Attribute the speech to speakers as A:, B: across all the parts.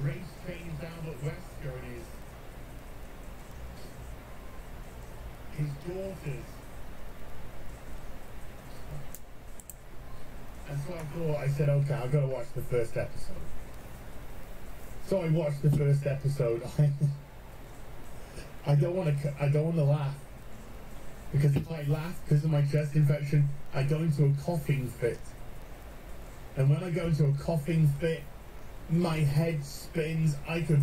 A: race trains down at Wesker and his his daughters. And so I thought, I said, okay, I've got to watch the first episode. So I watched the first episode. I don't want to. I don't want to laugh because if I laugh because of my chest infection, I go into a coughing fit. And when I go into a coughing fit, my head spins. I could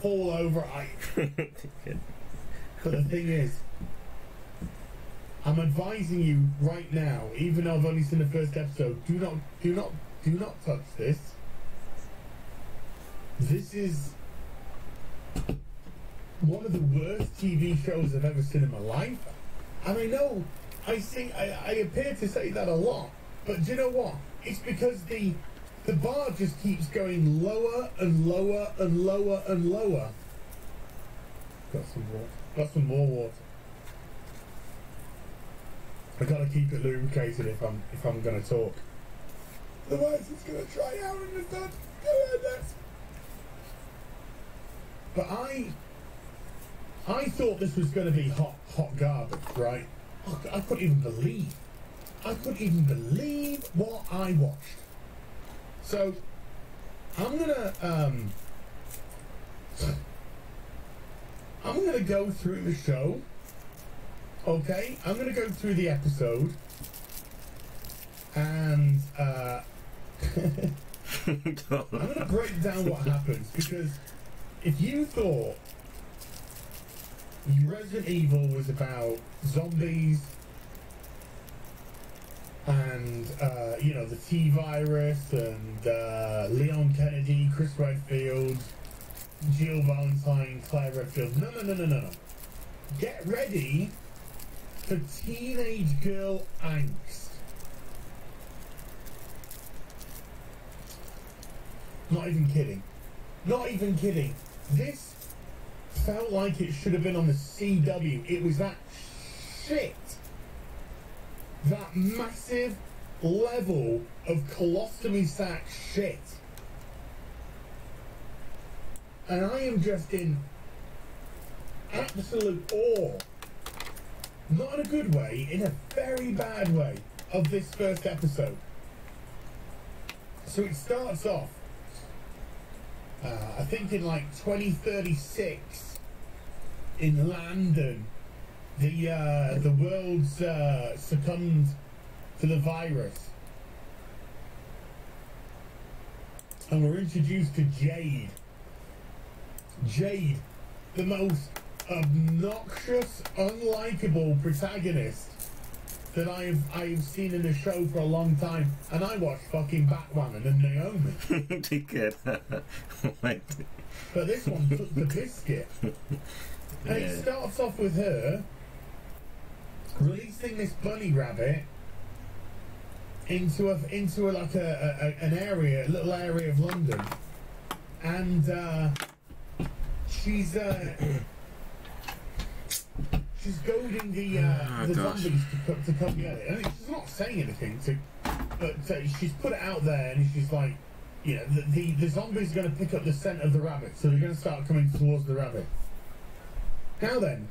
A: fall over. I. but the thing is, I'm advising you right now, even though I've only seen the first episode, do not, do not, do not touch this. This is one of the worst TV shows I've ever seen in my life. And I know I think I, I appear to say that a lot, but do you know what? It's because the the bar just keeps going lower and lower and lower and lower. Got some water. Got some more water. I gotta keep it lubricated if I'm if I'm gonna talk. Otherwise it's gonna dry out in the sun. But I I thought this was gonna be hot hot garbage, right? I couldn't even believe I couldn't even believe what I watched. So I'm gonna um I'm gonna go through the show. Okay, I'm gonna go through the episode and uh I'm gonna break down what happens because if you thought Resident Evil was about zombies and uh, you know the T virus and uh, Leon Kennedy, Chris Redfield, Jill Valentine, Claire Redfield. No, no, no, no, no, no. Get ready for teenage girl angst. Not even kidding. Not even kidding. This felt like it should have been on the CW. It was that shit that massive level of colostomy sack shit. And I am just in absolute awe, not in a good way, in a very bad way, of this first episode. So it starts off, uh, I think in like 2036 in London the uh, the world's uh, succumbed to the virus, and we're introduced to Jade. Jade, the most obnoxious, unlikable protagonist that I've I've seen in the show for a long time, and I watched fucking Batwoman and Naomi.
B: Ticket.
A: but this one took the biscuit. And it starts off with her releasing this bunny rabbit into a into a, like a, a, an area, a little area of London, and uh, she's uh, she's goading the uh, oh, the gosh. zombies to, come, to come get it. And she's not saying anything to, but uh, she's put it out there, and she's like, you know, the the, the zombies are going to pick up the scent of the rabbit, so they're going to start coming towards the rabbit. Now then,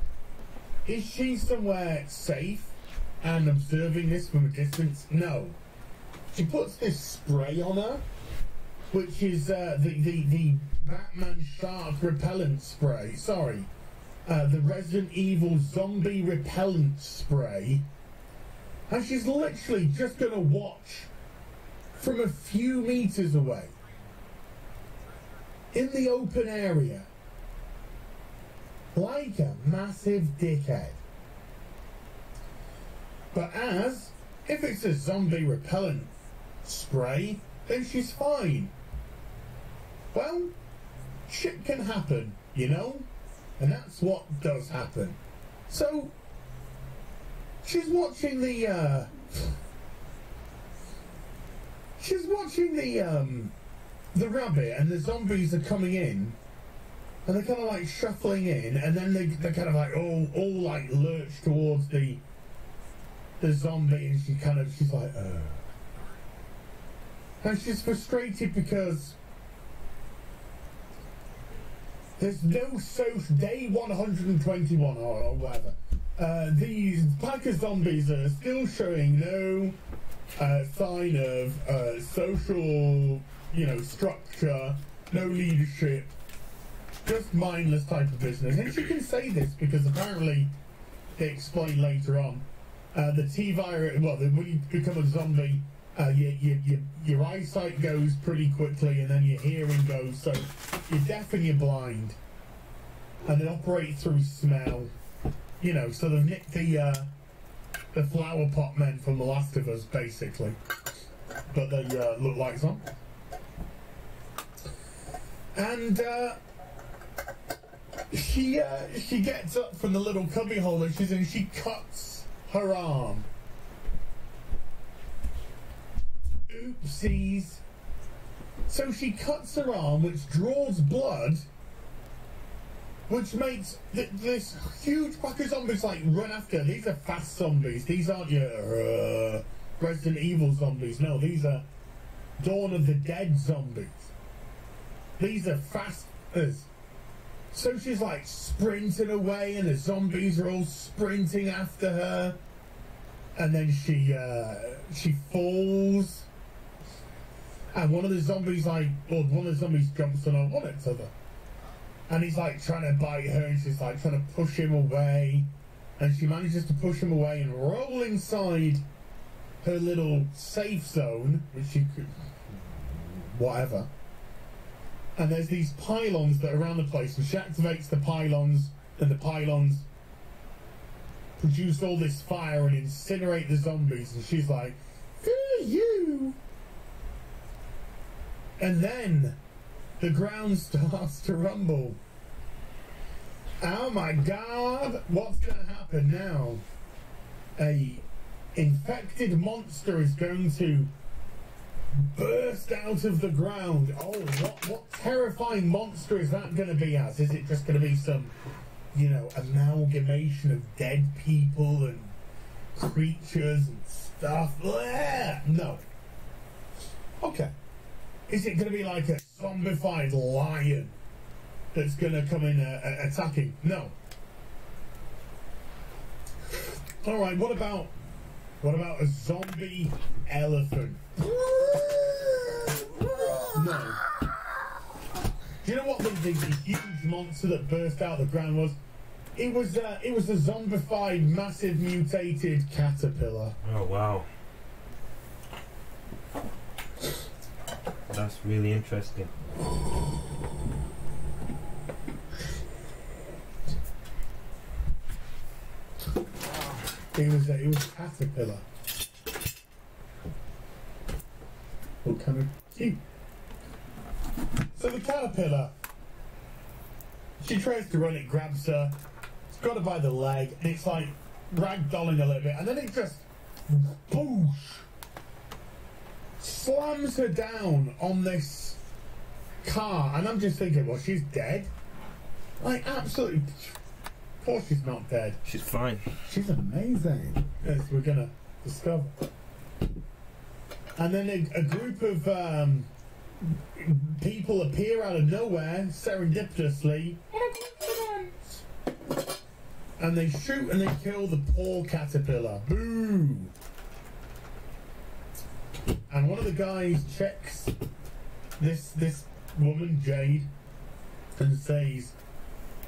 A: is she somewhere safe and observing this from a distance? No. She puts this spray on her, which is uh, the, the, the Batman shark repellent spray. Sorry. Uh, the Resident Evil zombie repellent spray. And she's literally just going to watch from a few meters away in the open area like a massive dickhead. But as, if it's a zombie repellent spray, then she's fine. Well, shit can happen, you know? And that's what does happen. So, she's watching the, uh, she's watching the, um, the rabbit and the zombies are coming in and they're kind of like shuffling in, and then they they kind of like all all like lurch towards the the zombie, and she kind of she's like, and she's frustrated because there's no social day 121 or, or whatever. Uh, these pack of zombies are still showing no uh, sign of uh, social, you know, structure, no leadership, just mindless type of business. And she can say this because apparently they explain later on uh, the T virus. Well, when you become a zombie, uh, your, your, your, your eyesight goes pretty quickly, and then your hearing goes. So you're deaf and you're blind, and they operate through smell. You know, so they've nicked the uh, the flower pot men from The Last of Us, basically, but they uh, look like some. And uh, she uh, she gets up from the little cubby hole and she's and she cuts her arm. Oopsies. So she cuts her arm, which draws blood, which makes th this huge pack of zombies like run after. These are fast zombies. These aren't your uh, Resident Evil zombies. No, these are Dawn of the Dead zombies. These are fast as. So she's like sprinting away, and the zombies are all sprinting after her. And then she uh, she falls, and one of the zombies like, or one of the zombies jumps on her, one at other, and he's like trying to bite her, and she's like trying to push him away, and she manages to push him away and roll inside her little safe zone, which she could, whatever and there's these pylons that are around the place, and she activates the pylons, and the pylons produce all this fire and incinerate the zombies, and she's like, "For you!" And then the ground starts to rumble. Oh my god! What's going to happen now? A infected monster is going to burst out of the ground. Oh, what, what terrifying monster is that going to be as? Is it just going to be some, you know, amalgamation of dead people and creatures and stuff? Blech! No. Okay. Is it going to be like a zombified lion that's going to come in uh, uh, attacking? No. All right. What about what about a zombie elephant? No. Do you know what the, the, the, huge monster that burst out of the ground was? It was uh, it was a zombified, massive, mutated caterpillar.
B: Oh wow. That's really interesting.
A: It was a, it was a caterpillar. What kind of cute? So the caterpillar, she tries to run, it grabs her, it's got her by the leg, and it's like ragdolling a little bit, and then it just boosh slams her down on this car, and I'm just thinking, well, she's dead. Like, absolutely. Of course, she's not dead.
B: She's fine.
A: She's amazing, as we're gonna discover. And then a, a group of um, people appear out of nowhere, serendipitously, and they shoot and they kill the poor caterpillar. Boo! And one of the guys checks this this woman Jade and says,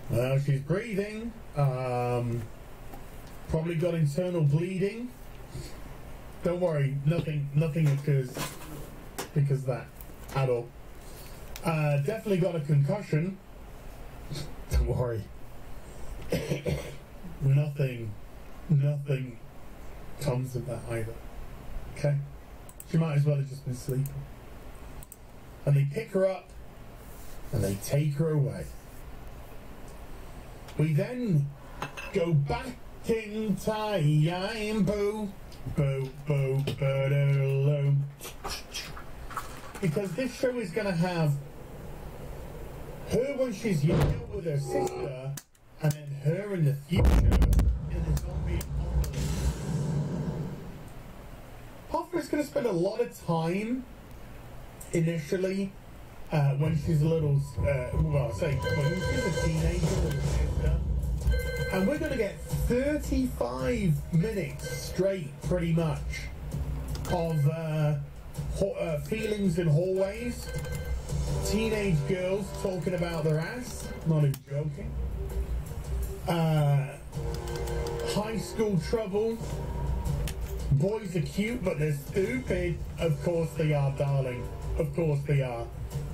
A: "Well, she's breathing. Um, probably got internal bleeding. Don't worry, nothing nothing occurs because of that at all. Uh, definitely got a concussion. Don't worry. nothing, nothing comes of that either. Okay? She might as well have just been sleeping. And they pick her up and they take her away. We then go back in time, boo, because this show is going to have her when she's younger with her sister, and then her in the future in the zombie apocalypse. Going to spend a lot of time initially uh, when she's a little, uh, well, say, when she's a teenager, little sister. And we're going to get 35 minutes straight, pretty much, of uh, uh, feelings in hallways, teenage girls talking about their ass, not even joking, uh, high school trouble, boys are cute but they're stupid, of course they are, darling, of course they are.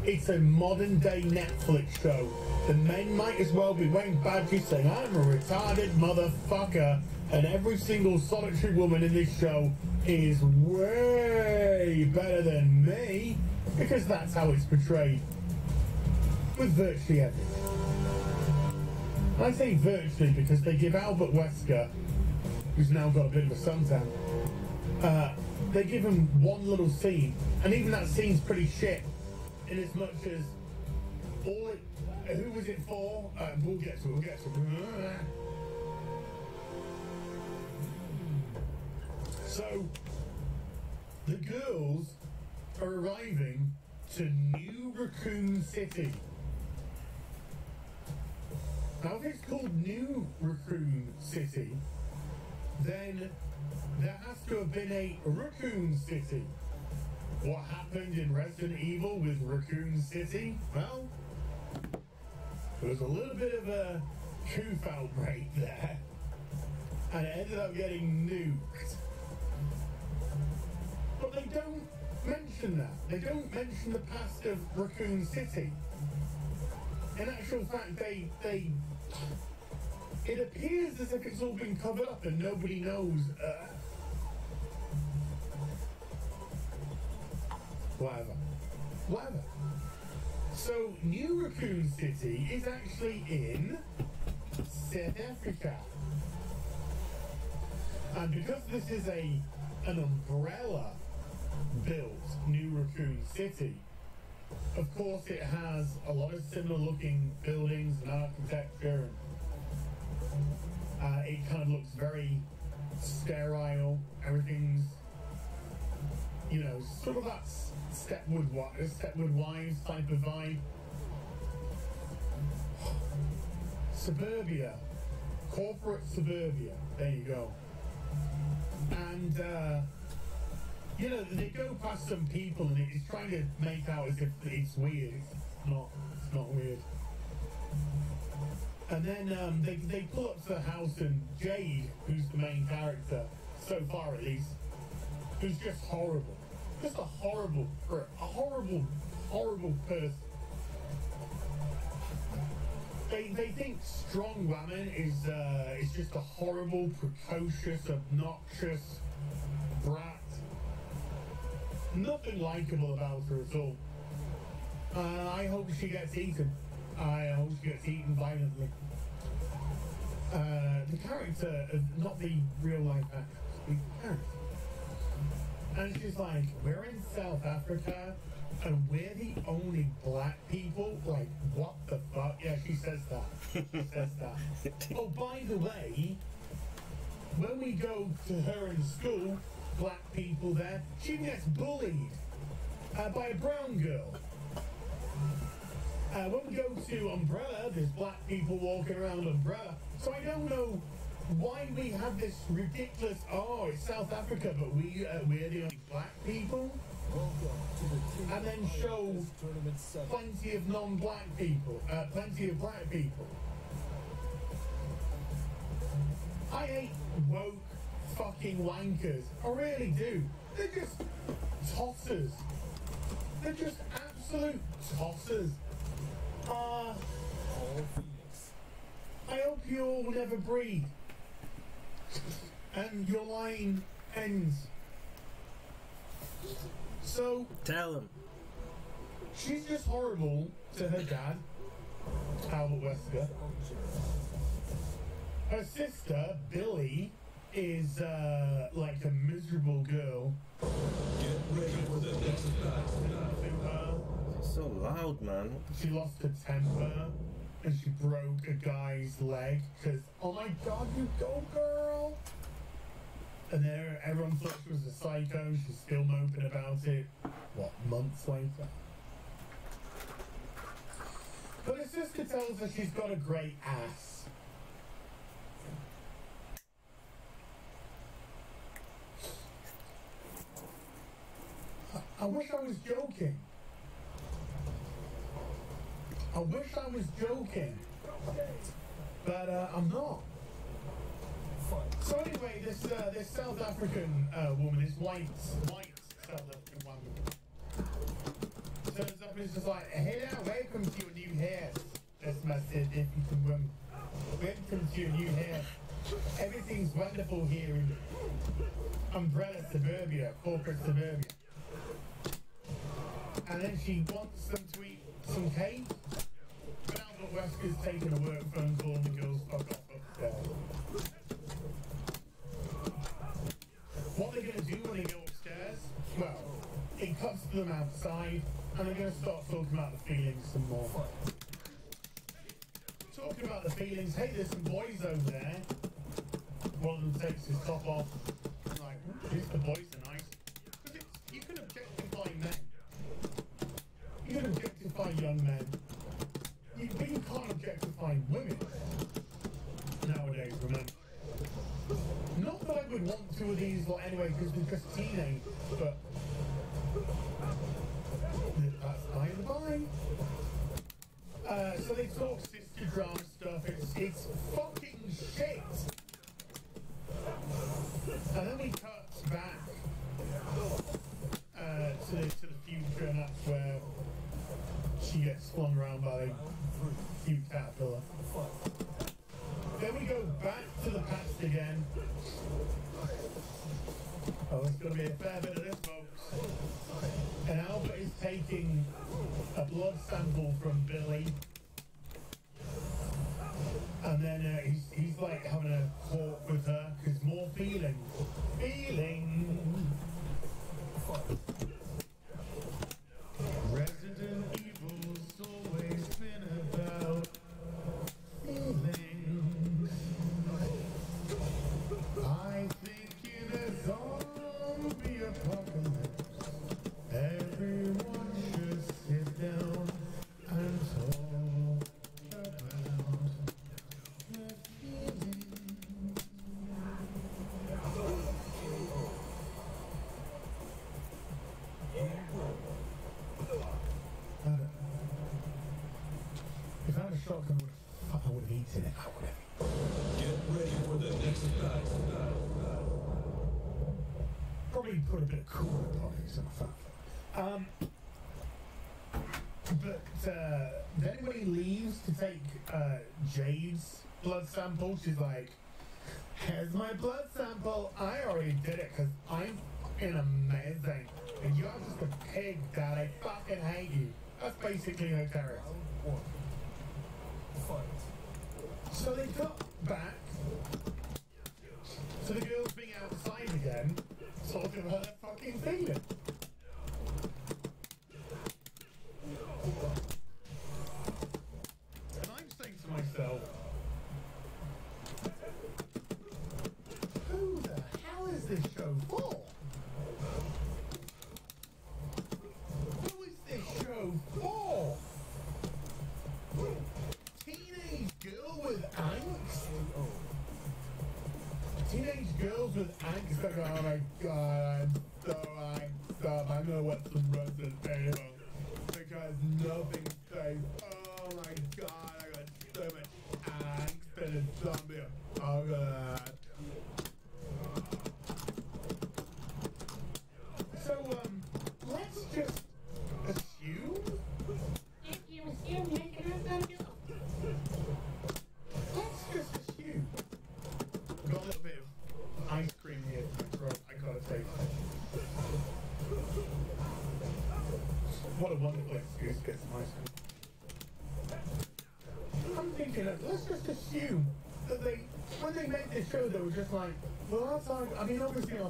A: It's a modern day Netflix show. The men might as well be wearing badges saying, I'm a retarded motherfucker. And every single solitary woman in this show is way better than me. Because that's how it's portrayed. With virtually everything. I say virtually because they give Albert Wesker, who's now got a bit of a suntan, uh, they give him one little scene, and even that scene's pretty shit in as much as all it, who was it for? Uh, we'll get to it, we'll get to it. So, the girls are arriving to New Raccoon City. Now, if it's called New Raccoon City, then there has to have been a Raccoon City. What happened in Resident Evil with Raccoon City? Well, there was a little bit of a coof outbreak there, and it ended up getting nuked. But they don't mention that. They don't mention the past of Raccoon City. In actual fact, they they it appears as if it's all been covered up and nobody knows. Uh, whatever. Whatever. So, New Raccoon City is actually in South Africa. And because this is a an umbrella built New Raccoon City, of course it has a lot of similar looking buildings and architecture. Uh, it kind of looks very sterile. Everything's, you know, sort of that Stepwood, Stepwood Wives type of vibe. Suburbia. Corporate suburbia. There you go. And, uh, you know, they go past some people and it's trying to make out as if it's weird. It's not. It's not weird. And then um, they, they pull up to the house and Jade, who's the main character, so far at least, who's just horrible just a horrible, a horrible, horrible person. They, they think strong woman is uh, is just a horrible, precocious, obnoxious brat. Nothing likable about her at all. Uh, I hope she gets eaten. I hope she gets eaten violently. Uh, the character, not the real life actor, the character and she's like, we're in South Africa and we're the only black people? Like, what the fuck? Yeah, she says that. She says that. oh, by the way, when we go to her in school, black people there, she gets bullied uh, by a brown girl. Uh, when we go to Umbrella, there's black people walking around Umbrella. So I don't know why we have this ridiculous, oh, it's South Africa, but we, uh, we're the only black people? And then show plenty of non-black people, uh, plenty of black people. I hate woke fucking wankers. I really do. They're just tossers. They're just absolute tossers. Uh, I hope you all never breed and your line ends. So
B: tell him.
A: She's just horrible to her dad, Albert Wesker. Her sister, Billy, is uh, like a miserable girl. Get ready for the next battle.
B: So loud, man.
A: She lost her temper and she broke a guy's leg because, oh my god, you go, girl! And then everyone thought she was a psycho. She's still moping about it. What, months later? But her sister tells her she's got a great ass. I wish I was joking. I wish I was joking. But uh, I'm not. So anyway, this uh, this South African uh, woman, this white white South African woman, turns up and is just like, "Hello, welcome to your new house." That's my African woman. Welcome to your new house. Everything's wonderful here in Umbrella Suburbia, corporate suburbia. And then she wants them to eat some cake. But Albert Wesker's taking a work phone call and the girls fuck off upstairs. What they're going to do when they go upstairs? Well, it cuts to them outside, and they're going to start talking about the feelings some more. Talking about the feelings, hey, there's some boys over there. One of them takes his top off. Like, "Ooh, the boys are young men. You, but you can't objectify women nowadays, remember? Not that I would want two of these, like, anyway, because we're just teenage, but I would have, I would have eaten it. I would have.
B: Get ready for the next battle.
A: probably put a bit of cooler products in my fat. Um, but uh, then when he leaves to take uh, Jade's blood sample, she's like, "Here's my blood sample. I already did it because I'm fucking amazing, and you're just a pig, Dad. I fucking hate you." That's basically her character. So they cut back to the girls being outside again, talking about their fucking feeling. Angst in a zombie. Oh god. So, um, let's just assume.
C: Thank you, Monsieur. Making us undo.
A: Let's just assume. Got a little bit of ice cream here. I gotta taste. What a wonderful excuse to get some ice cream. I'm thinking of, let's just assume that they, when they made this show, they were just like, well, target, I mean, obviously our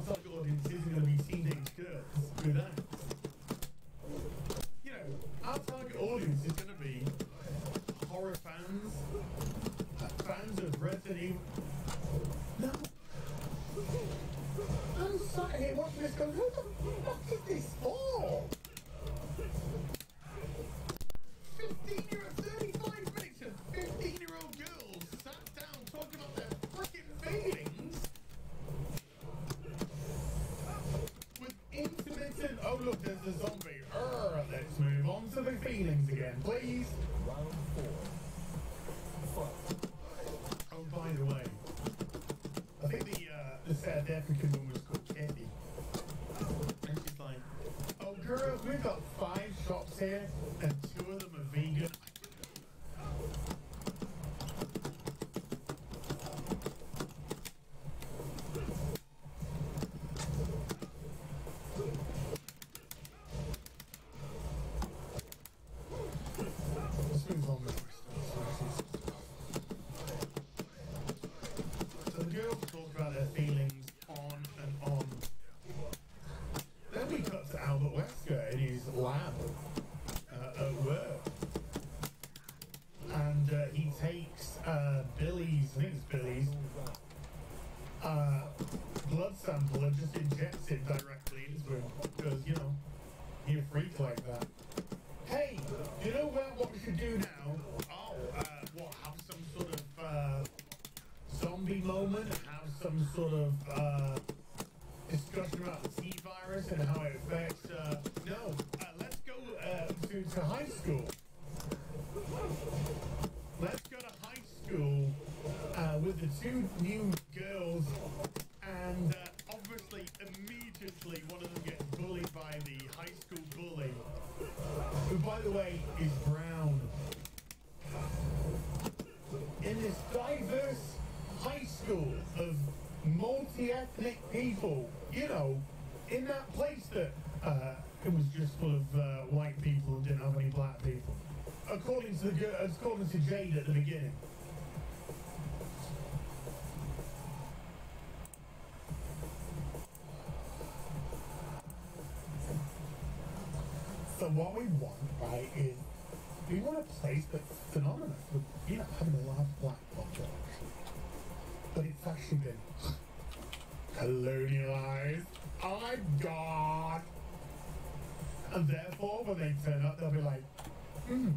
A: to Jade at the beginning. So what we want, right, is we want a place that's synonymous with, you know, having a large black population. But it's actually been colonialized. Oh my god! And therefore, when they turn up, they'll be like, hmm,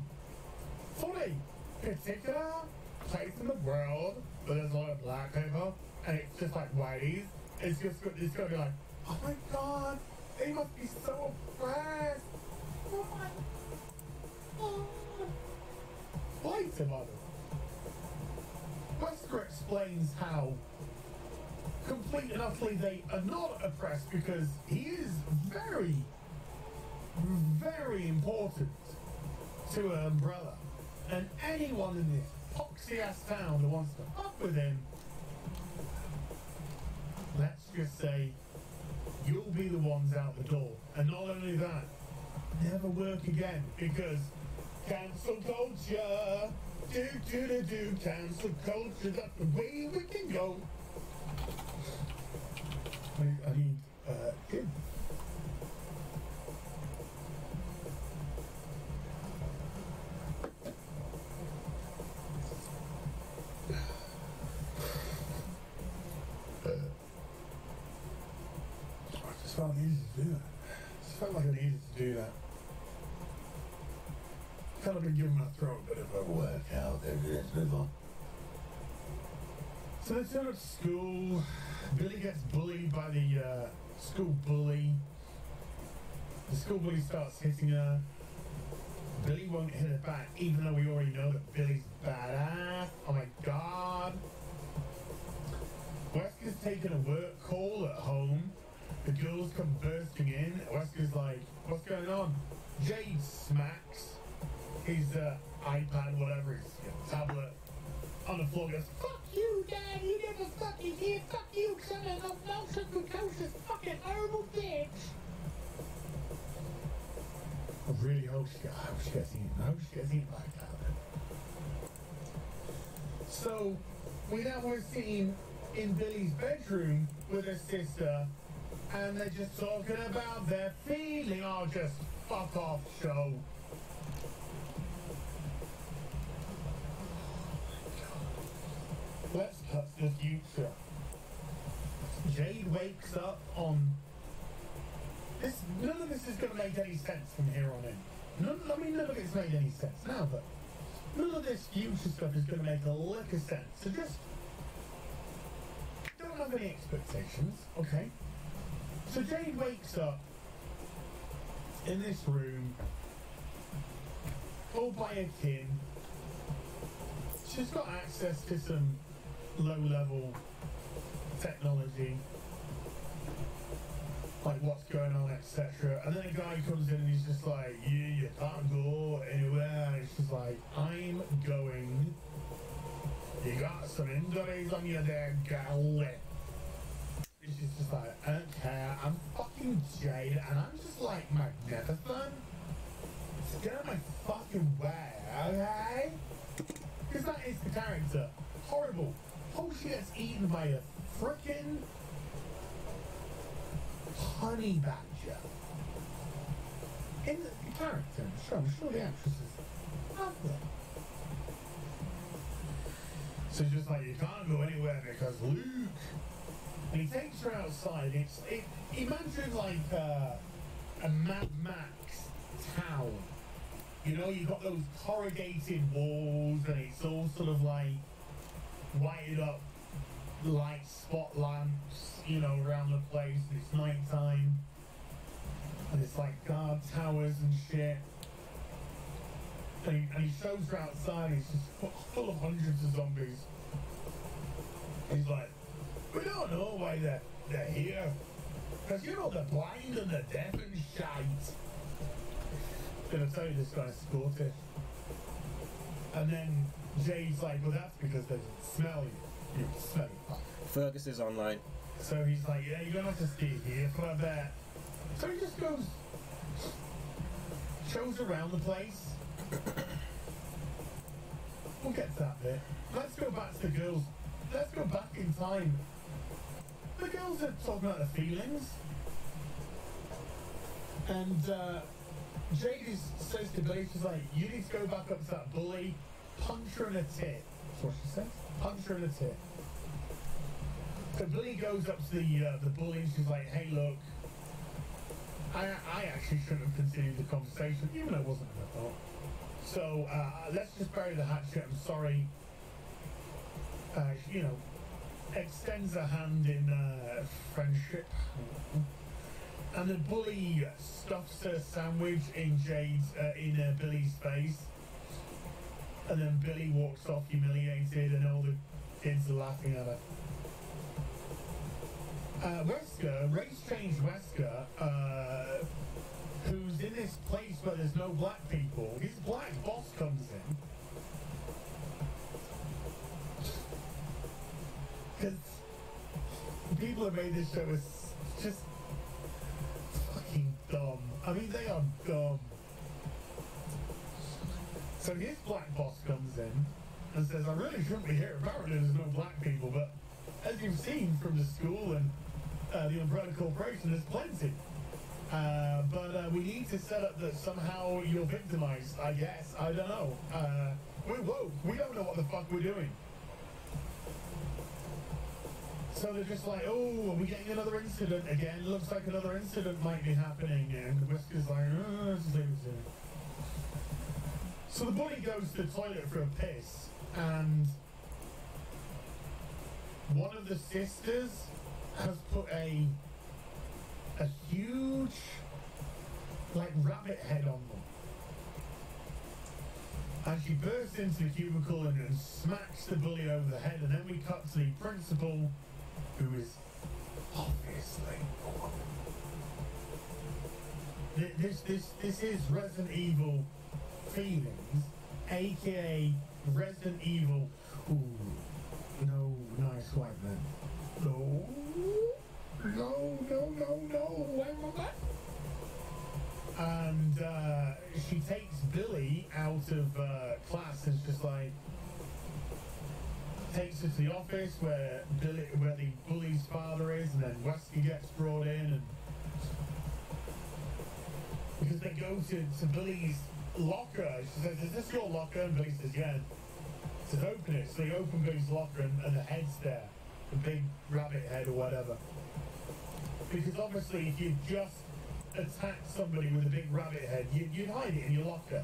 A: funny, particular place in the world where there's a lot of black people, and it's just like whiteies. It's just, it's gonna be like, oh my god, they must be so oppressed. Oh my god. Wesker explains how complete and utterly they are not oppressed because he is very, very important to umbrella. And anyone in this poxy ass town that wants to fuck with him, let's just say, you'll be the ones out the door. And not only that, never work again because cancel culture. Do do do do cancel culture. That's the way we can go. I, need uh. Do that. Of been giving my throat a bit of a workout. Let's move on. So they up to school. Billy gets bullied by the uh, school bully. The school bully starts hitting her. Billy won't hit her back, even though we already know that Billy's badass. Oh my god. Wesker's taking a work call at home. The girls come bursting in. Wesker's like, what's going on? Jade smacks his uh, iPad, whatever, his you know, tablet on the floor. Goes, fuck you, Dad. You never fucking did. Fuck you, son of a nonsense, precocious, fucking horrible bitch. I really hope she, I hope she gets eaten. I hope she gets eaten that. So, we now were seen in Billy's bedroom with her sister, and they're just talking about their feeling. Oh, just fuck off, show. Let's cut the future. Jade wakes up on. This none of this is going to make any sense from here on in. None, I mean, none of it's made any sense now, but none of this future stuff is going to make a lick of sense. So just don't have any expectations, okay? So Jade wakes up in this room all by a kin. She's got access to some low-level technology, like what's going on, etc. And then a guy comes in and he's just like, "Yeah, you can't go anywhere." And she's like, "I'm going. You got some injuries on your there, gal." She's just like, "I don't care. I'm fucking Jade, and I'm just like magnificent." Get out of my fucking way, okay? Because that is the character. Horrible. Oh, she gets eaten by a frickin' honey badger. In the, the character, I'm sure, I'm sure the actress is lovely. So she's just like, you can't go anywhere because Luke. He takes her outside. It's it, imagine like uh, a Mad Max town. You know, you've got those corrugated walls, and it's all sort of like lighted up light spot lamps, you know, around the place. It's night time, and it's like guard towers and shit. And he, and he shows her outside. It's just full of hundreds of zombies. He's like, we don't know why they're, they're here. Because, you know, they're blind and they're deaf and shite. Gonna tell you this guy's Scottish. And then Jay's like, well, that's because they smell you. You smelly fuck.
D: Fergus is online.
A: So he's like, yeah, you're gonna have to stay here for a bit. So he just goes, shows around the place. We'll get to that bit. Let's go back to the girls. Let's go back in time. The girls are talking about their feelings. And uh, Jade is, says to Billy, she's like, you need to go back up to that bully, punch her in the tit. That's what she says. Punch her in the tit. So Billy goes up to the uh, the bully and she's like, "Hey, look, I I actually shouldn't have continued the conversation, even though it wasn't my fault. So uh, let's just bury the hatchet. I'm sorry." Uh, you know, extends a hand in uh, friendship, and the bully stuffs her sandwich in Jade's uh, in uh, Billy's face, and then Billy walks off humiliated, and all the kids are laughing at her. Uh, Wesker, race change Wesker, uh, who's in this place where there's no black people, his black boss comes in. Because people who made this show is just fucking dumb. I mean, they are dumb. So his black boss comes in and says, I really shouldn't be here. Apparently there's no black people, but as you've seen from the school and uh, the Umbrella Corporation, there's plenty. Uh, but uh, we need to set up that somehow you're victimized, I guess. I don't know. Uh, we're woke. We don't know what the fuck we're doing. So they're just like, oh, are we getting another incident again? Looks like another incident might be happening. And the Wesker's like, oh. So the bully goes to the toilet for a piss, and one of the sisters has put a a huge like rabbit head on them. And she bursts into the cubicle and, and smacks the bully over the head, and then we cut to the principal, who is obviously a woman. This this this is Resident Evil feelings, aka Resident Evil. Ooh, no nice white men. No, no, no, no, no. And uh, she takes Billy out of uh, class and is just like takes her to the office where Billy, where the bully's father is, and then Wesker gets brought in, and because they go to, to Billy's locker. She says, "Is this your locker?" And Billy says, "Yeah." She says, "Open it." So they open Billy's locker, and, and the head's there, the big rabbit head or whatever. Because obviously, if you just attack somebody with a big rabbit head, you, you'd hide it in your locker.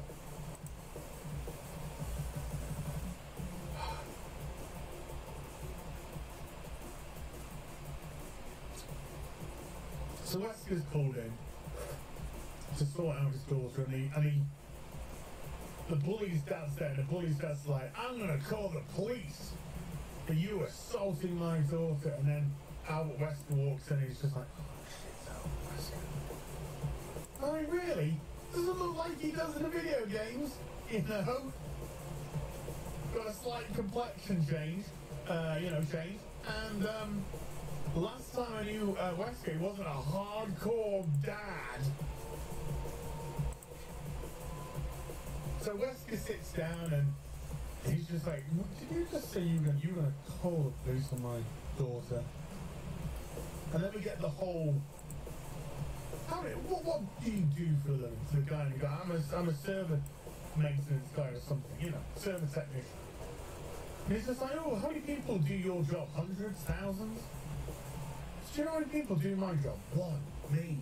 A: So Wesker's called in to sort out his daughter, and he, and he the bully's downstairs. The bully's dad's like, I'm gonna call the police for you assaulting my daughter. And then Albert Wesker walks in and he's just like, oh shit, Albert Wesker. I mean, really? Doesn't look like he does in the video games, you know? Got a slight complexion change, uh, you know, change. And um, last time I knew uh, Wesker, he wasn't a hardcore dad. So Wesker sits down and he's just like, did you just say you were going to call the police on my daughter? And then we get the whole, how what, what do you do for a living? To the guy and guy, I'm a, I'm a server maintenance guy or something, you know, server technician. And he's just like, oh, how many people do your job? Hundreds, thousands? Do you know how many people do my job? One, me.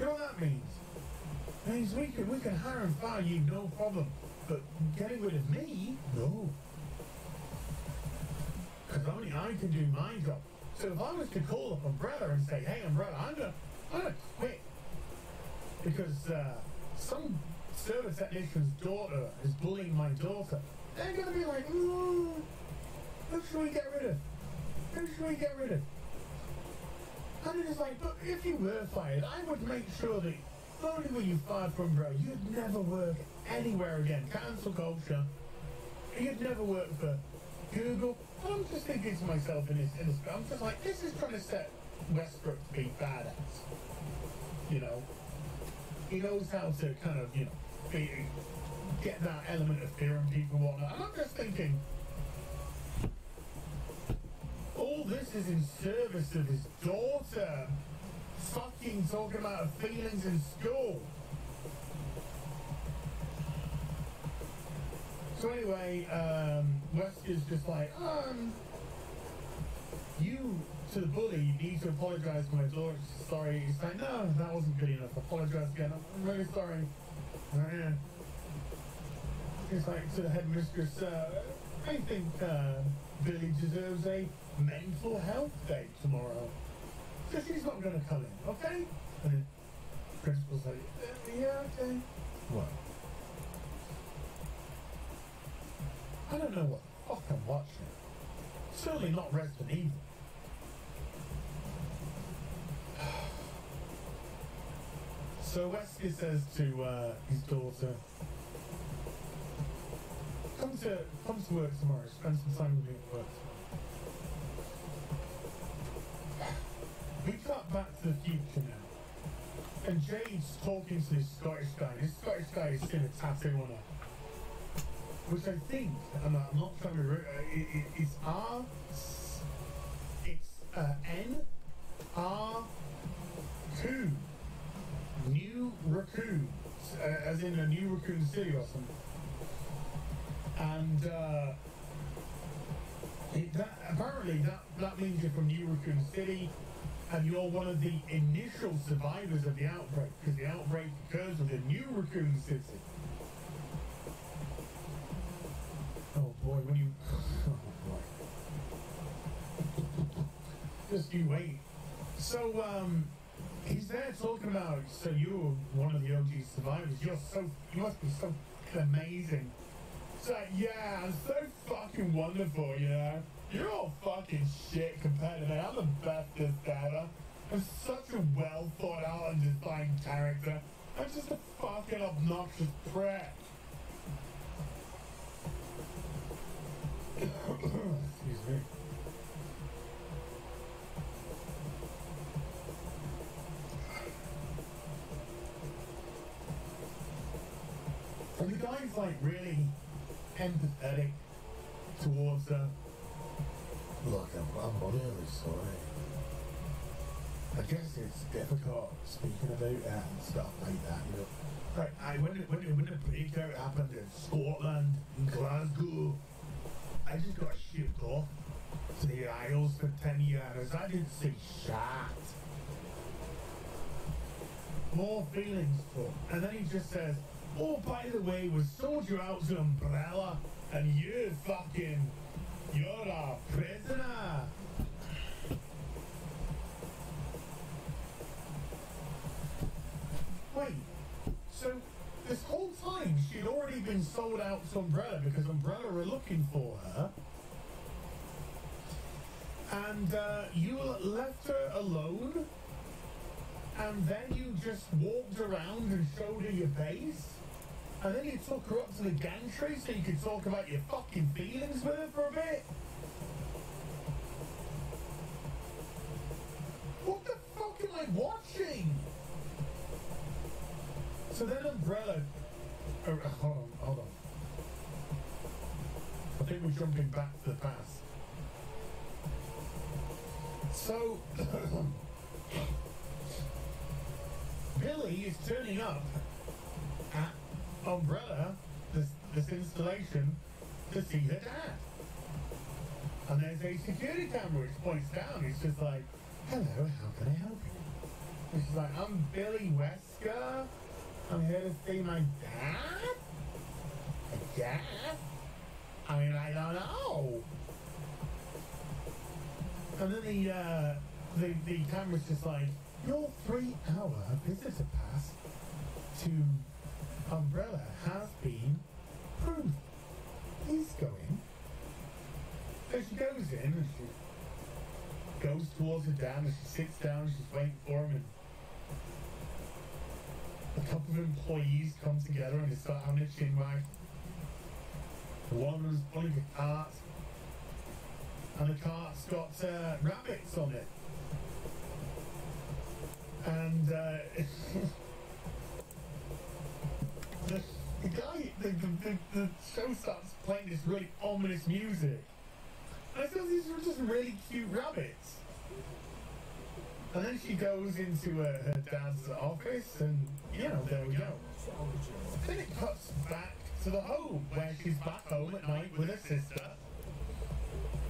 A: You know what that means? It means we can, we can hire and fire you, no problem. But getting rid of me? No. Because only I can do my job. So if I was to call up Umbrella and say, hey Umbrella, I'm gonna, I'm gonna quit. Because uh, some service technician's daughter is bullying my daughter. They're gonna be like, ooh, who should we get rid of? Who should we get rid of? And it's like, but if you were fired, I would make sure that not only were you fired from Bro, you'd never work anywhere again. Cancel culture. You'd never work for Google. And I'm just thinking to myself in this, in this, I'm just like, this is trying to set Westbrook to be badass. You know? He knows how to kind of, you know, be, get that element of fear in people and I'm just thinking, all this is in service of his daughter. Fucking talking about her feelings in school. So anyway, um, Wesker's just like, um, you, to the bully, need to apologize for my daughter. Sorry. He's like, no, that wasn't good enough. Apologize again. I'm really sorry. He's like to the headmistress, uh, I think uh, Billie deserves a mental health day tomorrow. So she's not going to come in, okay? And the principal's like, "Uh, yeah, okay. What? I don't know what the fuck I'm watching. Certainly not Resident Evil. So Wesker says to uh, his daughter, come to come to work tomorrow, spend some time with me at work. We cut back to the future now. And Jade's talking to this Scottish guy. This Scottish guy is seeing a tattoo on her. Which I think, and I'm not trying to, uh, it, it, it's R, it's uh, N, R, 2, New Raccoon, uh, as in a New Raccoon City or something. And uh, it, that, apparently that, that means you're from New Raccoon City and you're one of the initial survivors of the outbreak because the outbreak occurs within New Raccoon City. Oh boy, when you... Oh boy. Just you wait. So, um, he's there talking about, so you're one of the OG survivors. You're so, you must be so amazing. Like, yeah, so fucking wonderful, you know? You're all fucking shit compared to me. I'm the best this ever. I'm such a well thought out and designed character. I'm just a fucking obnoxious prick. Excuse me. And the guy's like really empathetic towards her. Look, I'm, really sorry. Eh? I guess it's difficult speaking about that and stuff like that, you know. Like, I, when, the- when, the- when the breakout happened in Scotland, in Glasgow, I just got shipped off to the Isles for 10 years. I didn't see shit. More feelings for. And then he just says, oh, by the way, we sold you out to Umbrella, and you fucking, you're a prisoner. Wait, so this whole time she'd already been sold out to Umbrella because Umbrella were looking for her. And uh, you left her alone, and then you just walked around and showed her your base, and then you took her up to the gantry so you could talk about your fucking feelings with her for a bit. What the fuck am I watching? So then Umbrella. Oh, hold on, hold on. I think we're jumping back to the past. So. Billie is turning up Umbrella, this, this installation, to see her dad. And there's a security camera which points down. It's just like, hello, how can I help you? And she's like, I'm Billie Wesker. I'm here to see my dad? My dad? I mean, I don't know. And then the, uh, the, the camera's just like, your three-hour visitor pass to Umbrella has been approved. Please go in. So she goes in and she goes towards the dam and she sits down, and she's waiting for him and a couple of employees come together and they start having a chin wag. One them's pulling a cart and the cart's got uh, rabbits on it. And uh, the, the guy, the, the, the, show starts playing this really ominous music. And I thought these were just really cute rabbits. And then she goes into her, her dad's office, and you know, there we go. Then it cuts back to the home, where she's back home at night with her sister.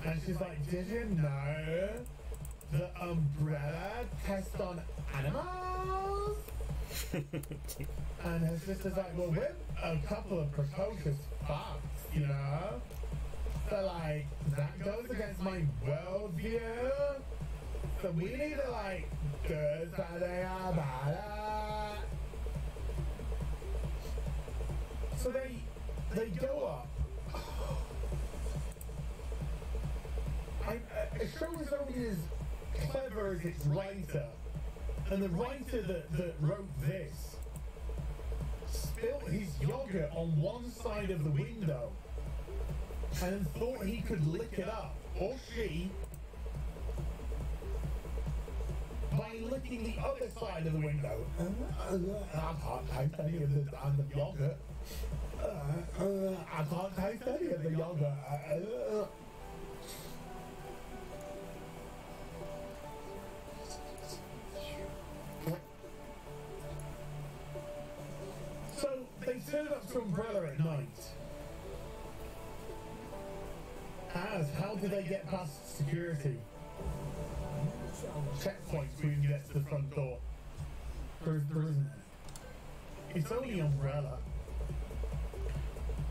A: And she's like, Did you know the umbrella test on animals? and her sister's like, Well, we're a couple of precocious fucks, you know? So, like, that goes against my worldview. So we need to like do something about it. So they they go up. I, a show is only as clever as its writer, and the writer that, that wrote this spilled his yogurt on one side of the window and thought he could lick it up, or she, by licking the other side of the window. I can't taste any of the, of the yogurt. I can't taste any of the yogurt. Only umbrella.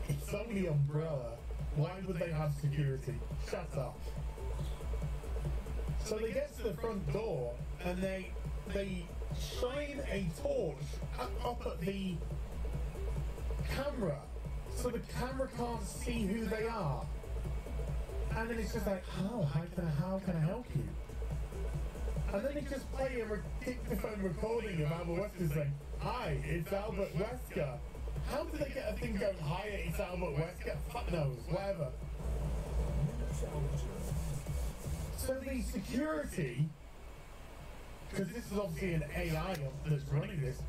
A: It's only umbrella. Why would they have security? Shut up. So they get to the front door and they they shine a torch up at the camera so the camera can't see who they are. And then it's just like, how? How can I, how can I help you? And then they just play a re- dictaphone recording of Albert Wesker saying, Hi, it's Albert Wesker. How did they get a thing going, Hi, it's Albert Wesker? Fuck knows, whatever. So the security, because this is obviously an AI that's running this,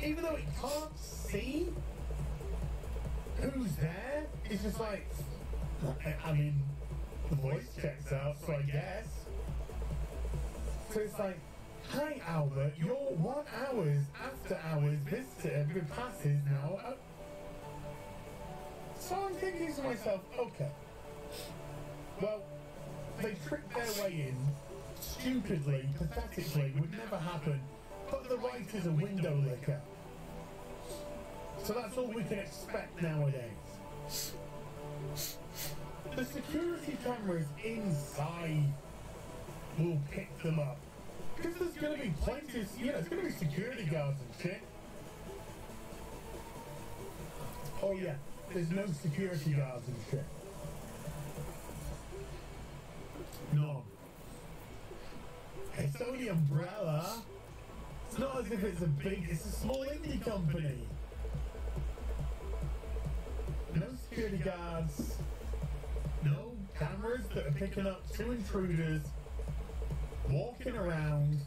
A: even though it can't see who's there, it's just like, I mean, the voice checks out, so I guess. So it's like, hi Albert, your one hours after hours visitor with passes now. Uh, so I'm thinking to myself, okay, well, they tricked their way in, stupidly, pathetically, would never happen, but the writer's a window licker. So that's all we can expect nowadays. The security cameras inside will pick them up. Because there's going to be you know, there's to be security guards and shit. Oh yeah, there's no security guards and shit. No. It's only Umbrella. It's not as if it's a big, it's a small indie company. No security guards. No cameras that are picking up two intruders walking around.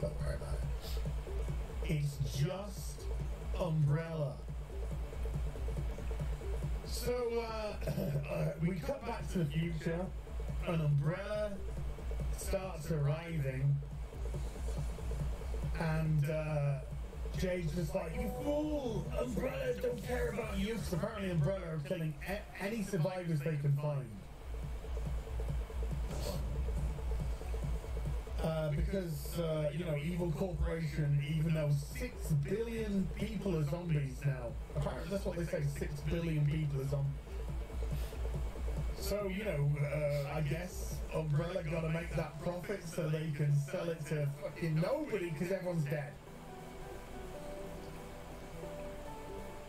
A: Don't worry about it. It's just Umbrella. So uh, uh, we cut back to the future. An umbrella starts arriving, and uh, Jay's just like, "You fool! Umbrella don't care about you." 'Cause apparently, Umbrella are killing any survivors they can find. Uh, because uh, you know, evil corporation, even though six billion people are zombies now. Apparently, that's what they say. Six billion people are zombies. So you know, uh, I guess Umbrella got to make that profit so they can sell it to fucking nobody because everyone's dead.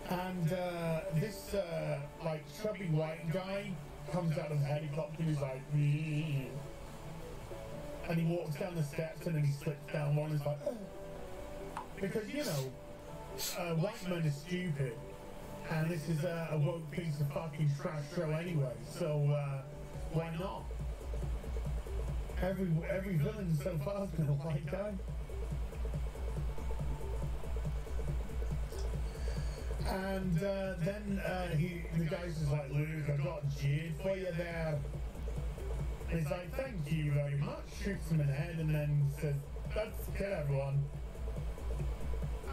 A: And uh, this uh, like chubby white guy comes out of the helicopter. He's like. And he walks down the steps and then he slips down one. He's like, "Oh." because you know, uh, white men are stupid, and this is a, a woke piece of fucking trash show anyway. So uh, why not? Every every villain so far has been a white guy. And uh, then uh, he, the guy's just like, Luke, I got jeered for you there. He's like, thank you very much. Shoots him in the head and then says, let's kill everyone.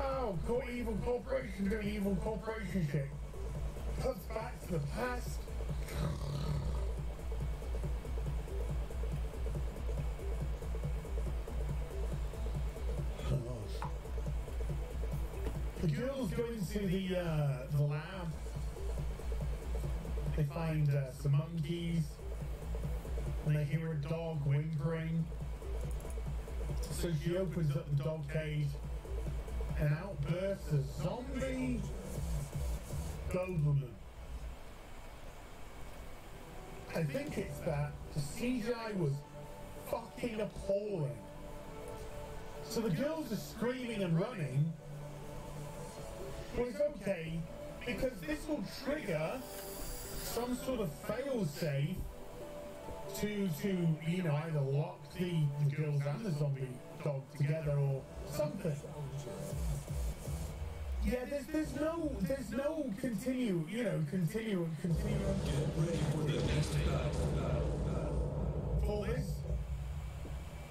A: Oh, cool, evil corporation doing evil corporation shit. Cuts back to the past. The girls go into the uh, the lab. They find uh, some monkeys and they hear a dog whimpering. So she opens up the dog cage and out bursts a zombie Doberman. I think it's that the CGI was fucking appalling. So the girls are screaming and running. Well, it's okay because this will trigger some sort of fail-safe to to you know either lock the, the girls and the zombie dog together or something. Yeah, there's there's no there's no continue you know continue continue
B: Get ready for the next battle.
A: for this.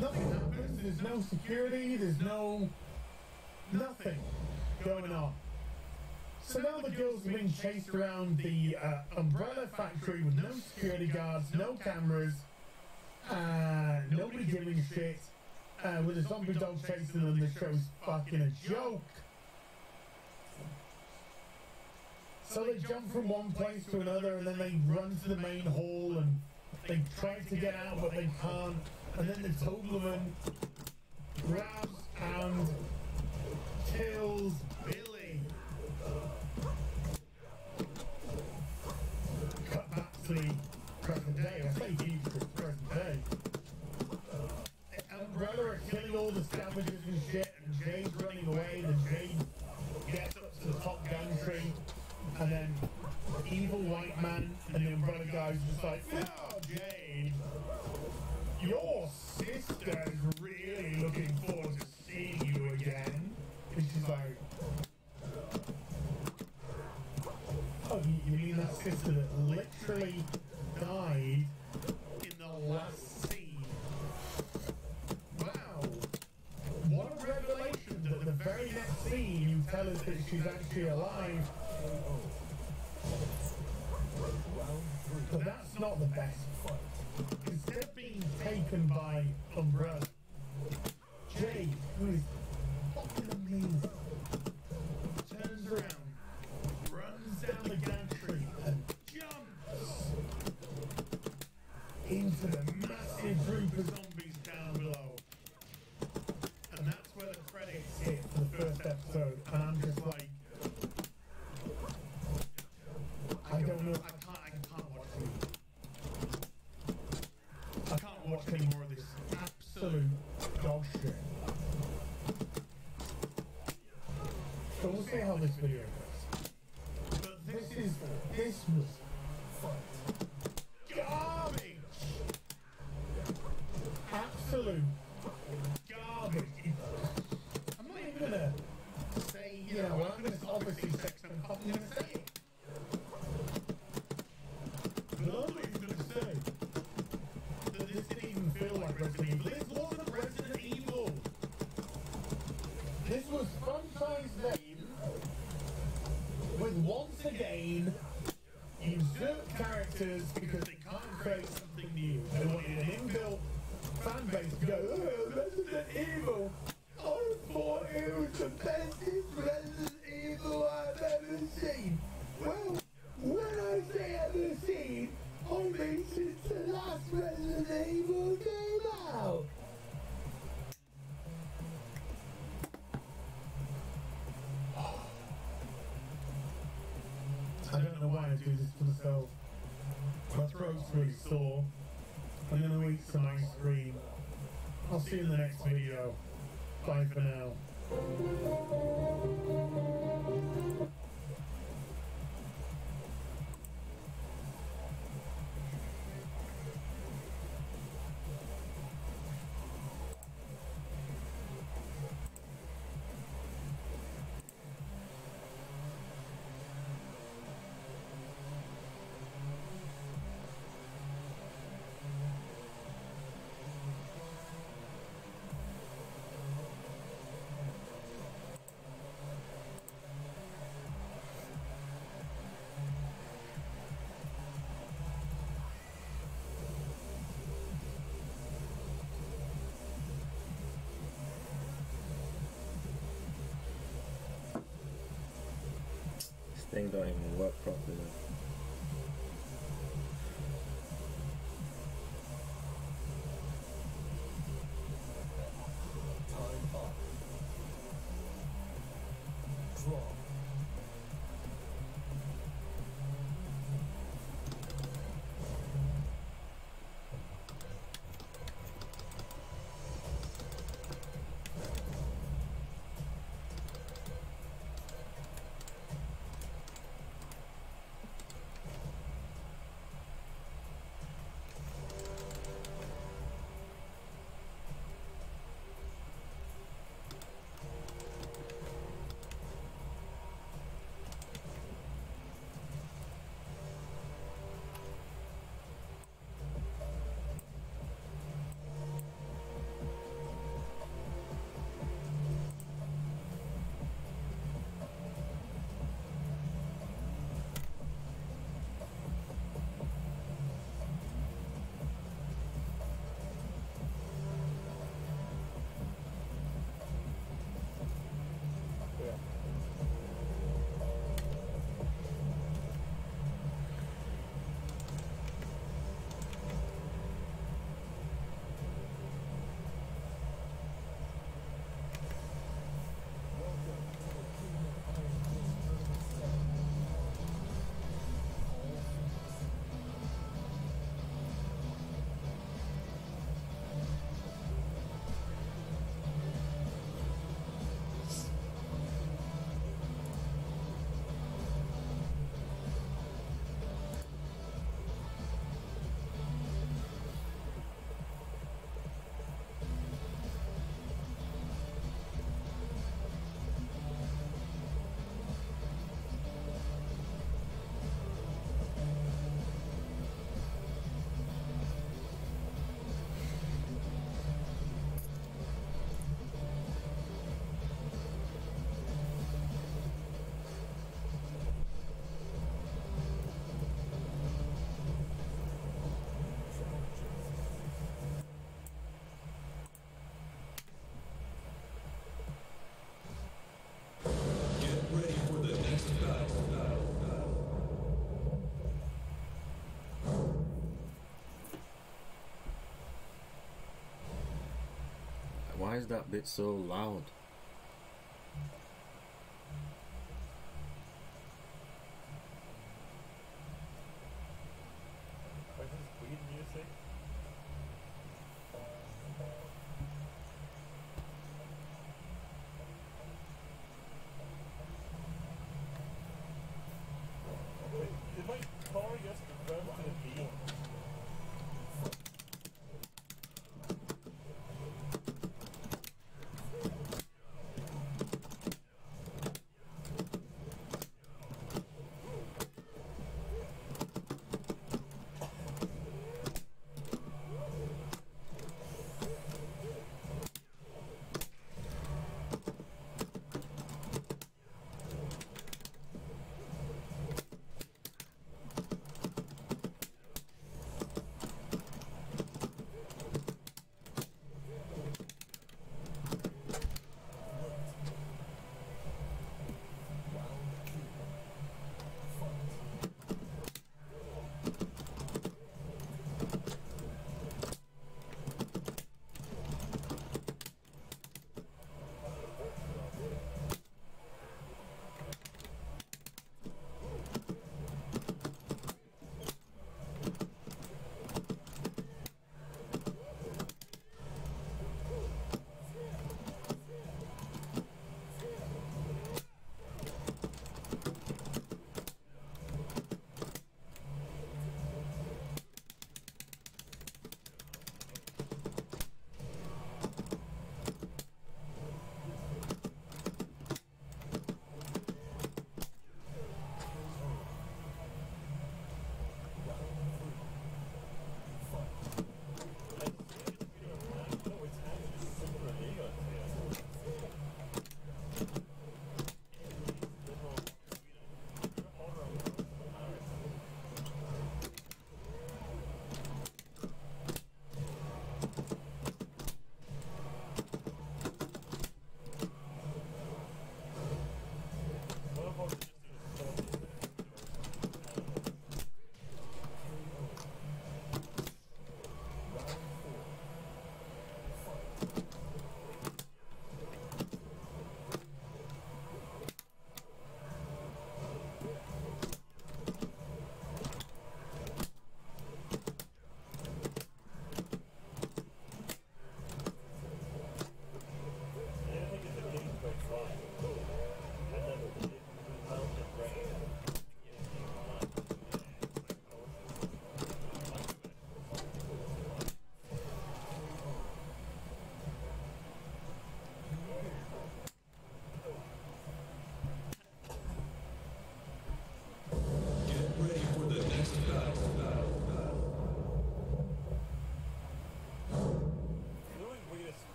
A: Nothing happens. There's no security. There's no nothing going on. So now the girls are being chased around the uh, umbrella factory with no security guards, no cameras, uh, nobody giving a shit, uh, with a zombie dog chasing them. The show's fucking a joke. So they jump from one place to another and then they run to the main hall and they try to get out but they can't. And then the Doberman grabs and kills The present day. I say it's present day. Uh, umbrella are killing all the scavengers and shit, and Jade's running away. Then Jade gets up to the top gantry, and then evil white man and the Umbrella guy's just like, this for myself. My throat's really sore. I'm going to eat some ice cream. I'll see you in the next video. Bye for now.
B: thing don't even work properly. why is that bit so loud?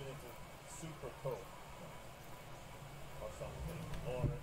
D: turned it into super cold, or something. Or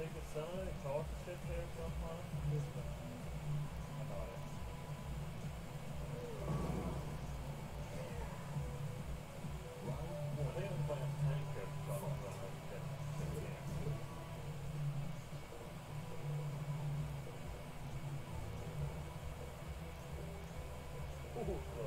D: think it's some of the exhaust shit there somehow. Just about it. I think I'm playing tanker probably. Yeah. Ooh.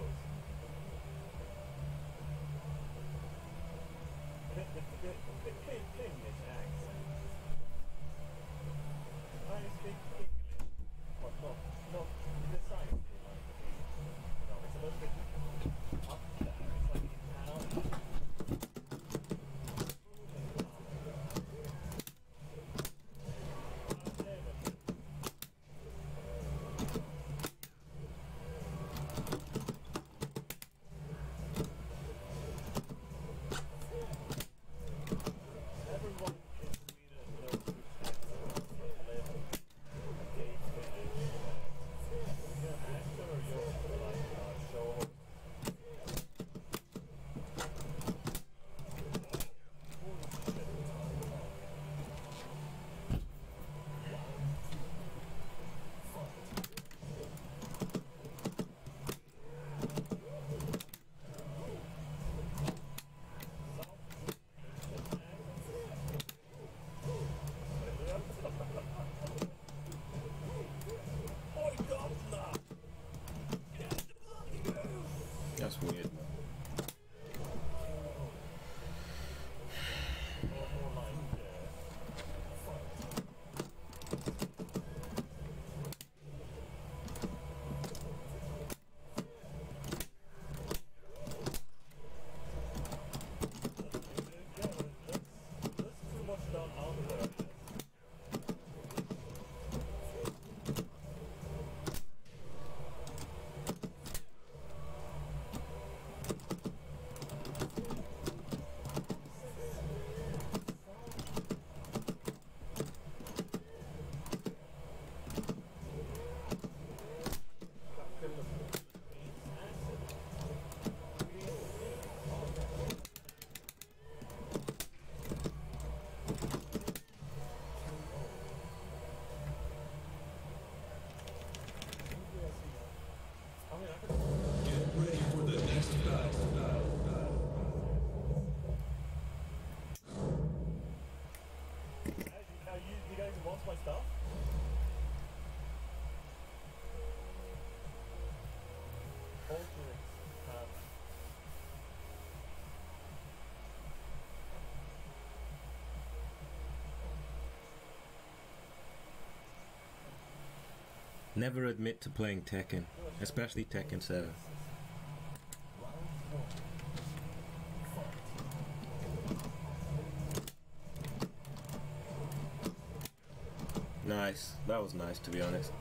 D: that's weird. Get ready for the next battle. battle, you, you want my stuff? Never admit to playing Tekken especially Tekken 7. Nice. That was nice to be honest.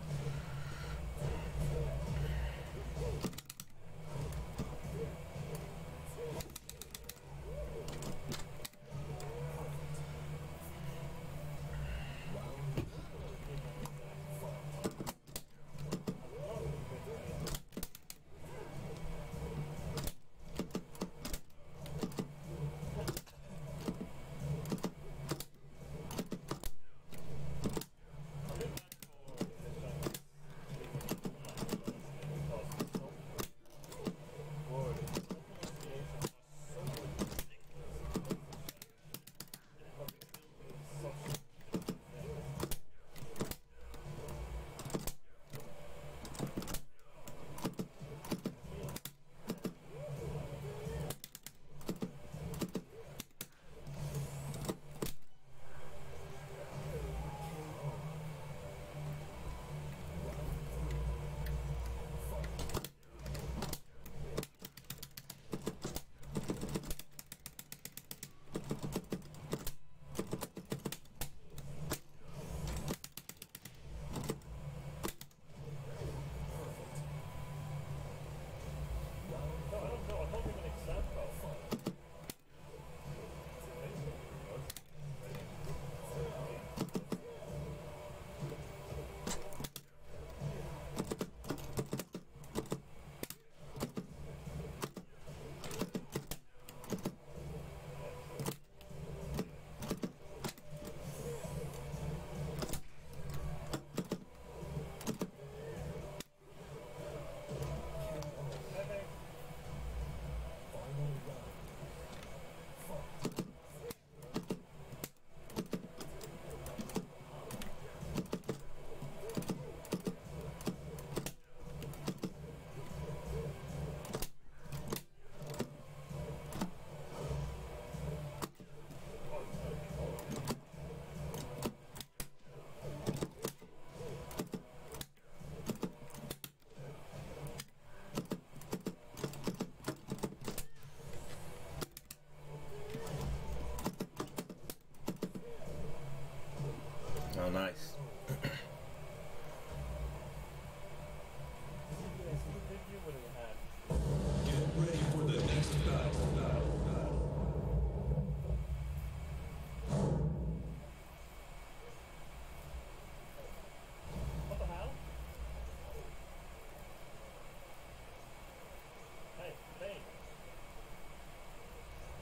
E: Hey.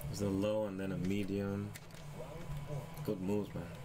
D: There's a low and then a medium. Good moves, man.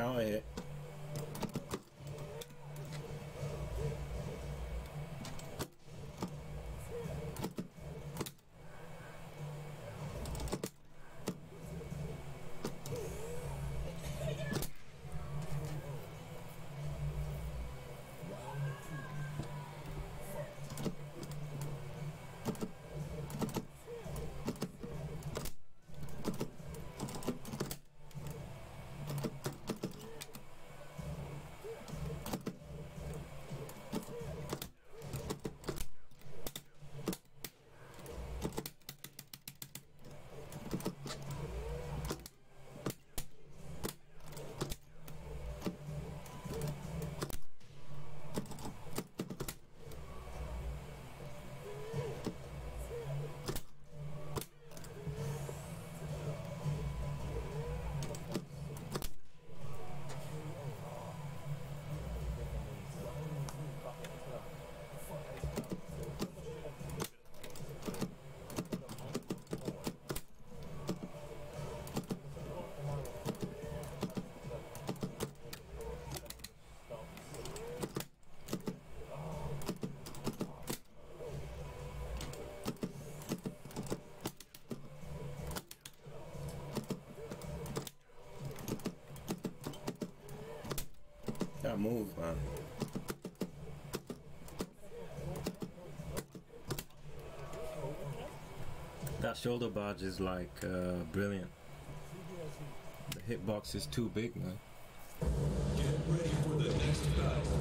D: Counter hit. That move, man. That shoulder barge is like uh, brilliant. The hitbox is too big, man.
B: Get ready for the next battle.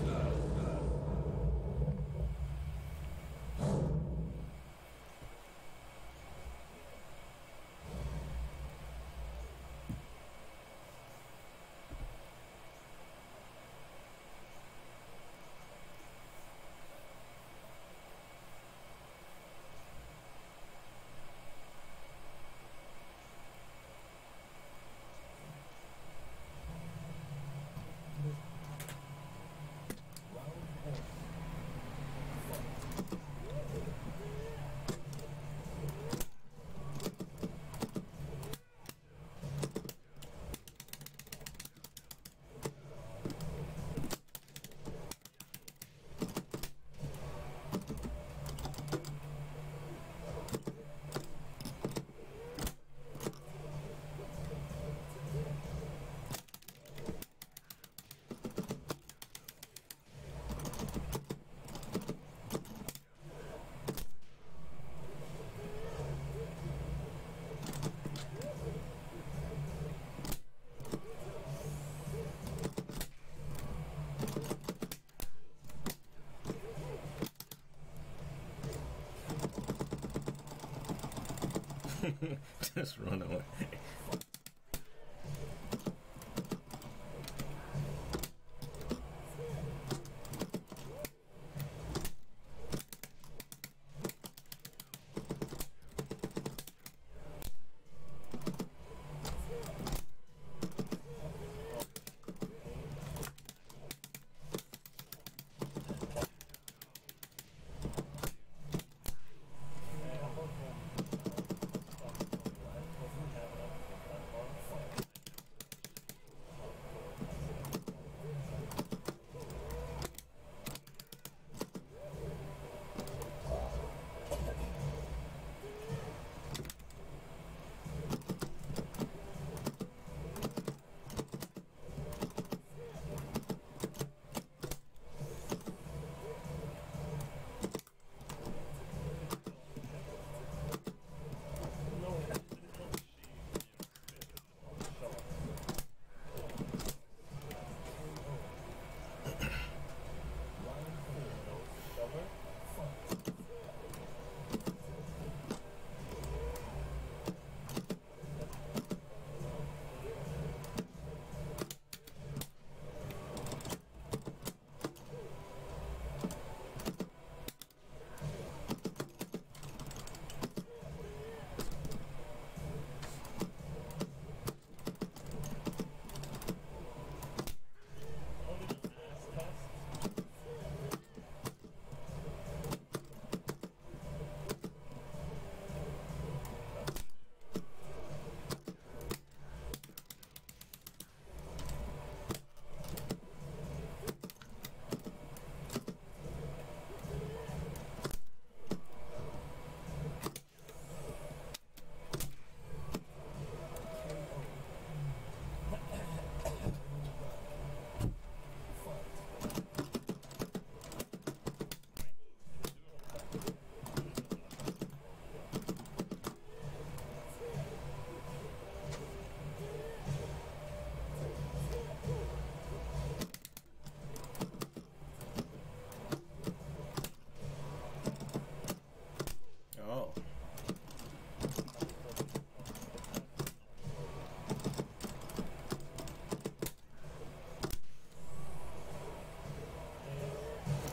D: Just run away.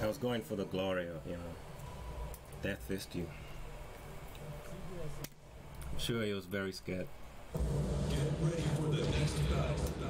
F: I was going for the glory of, you know, death fist you. I'm sure he was very scared.
D: Get ready for the next battle.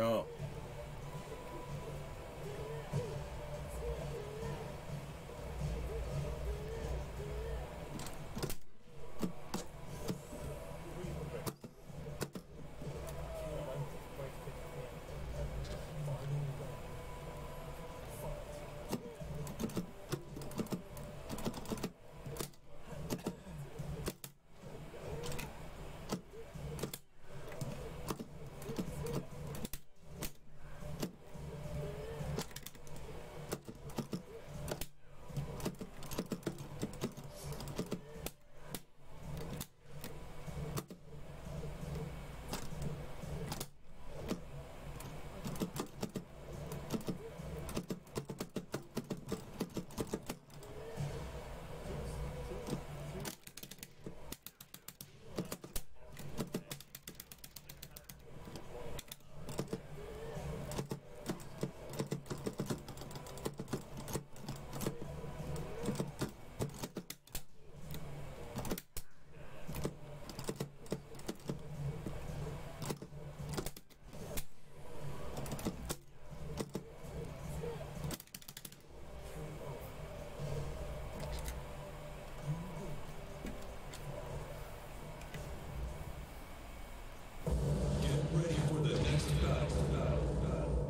F: Oh.
D: Get ready for the next battle. battle, battle.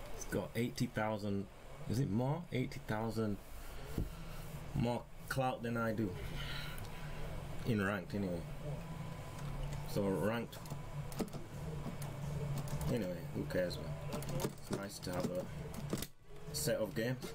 F: It's got 80,000, is it more? 80,000 more clout than I do. In ranked, anyway. So, ranked. Anyway, who cares, man? It's nice to have a set of games.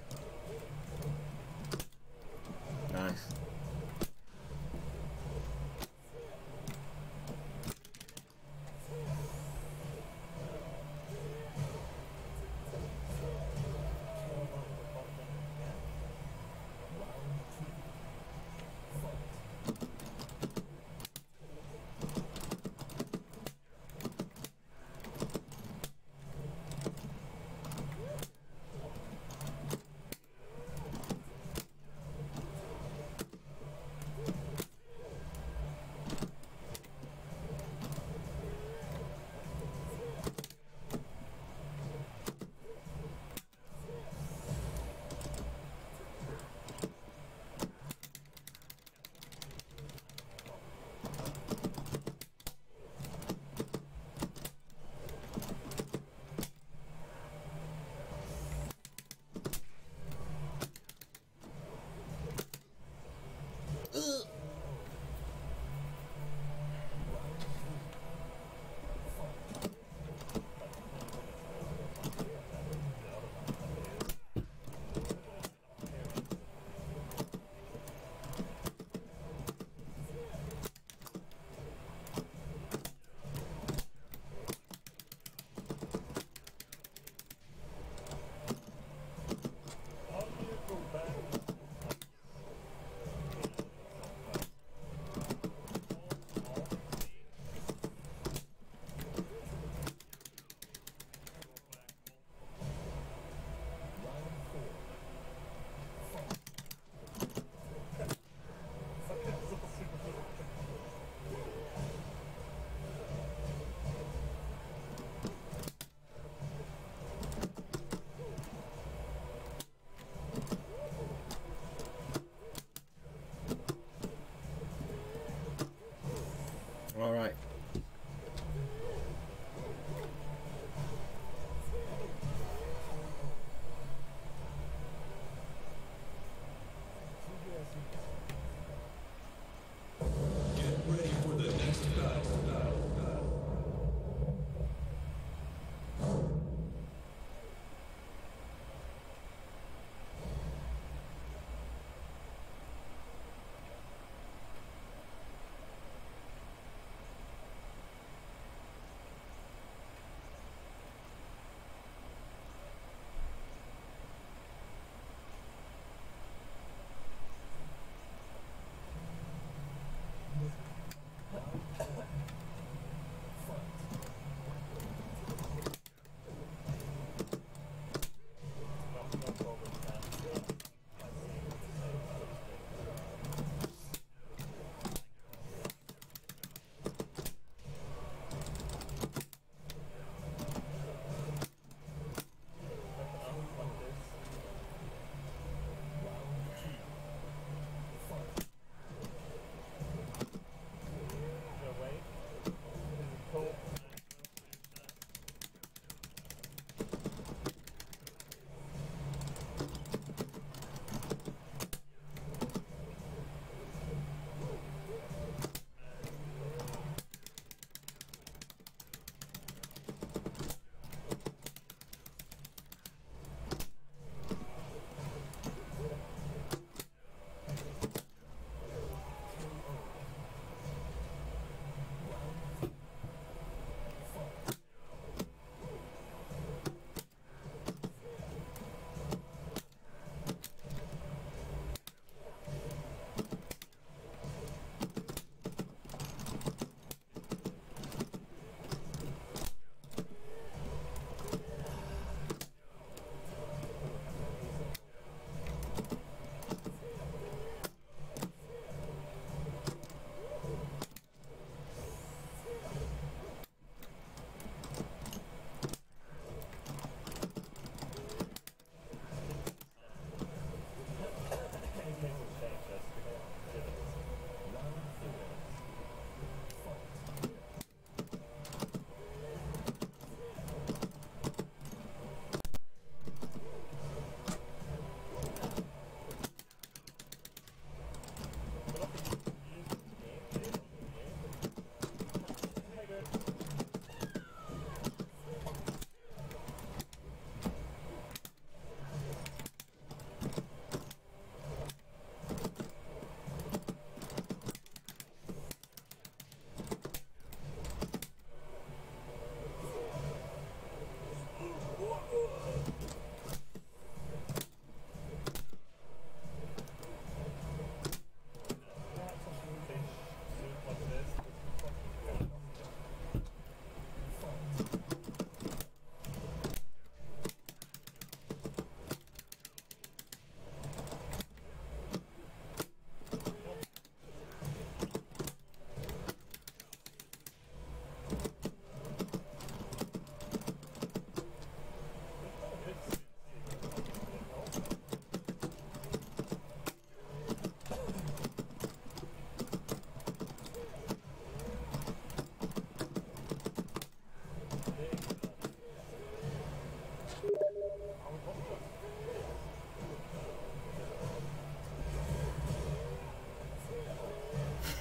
F: All right.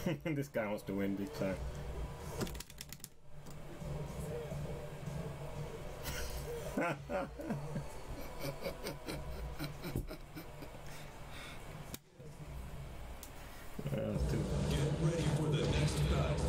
F: this guy wants to win big time. That's too
D: Get ready for the next battle.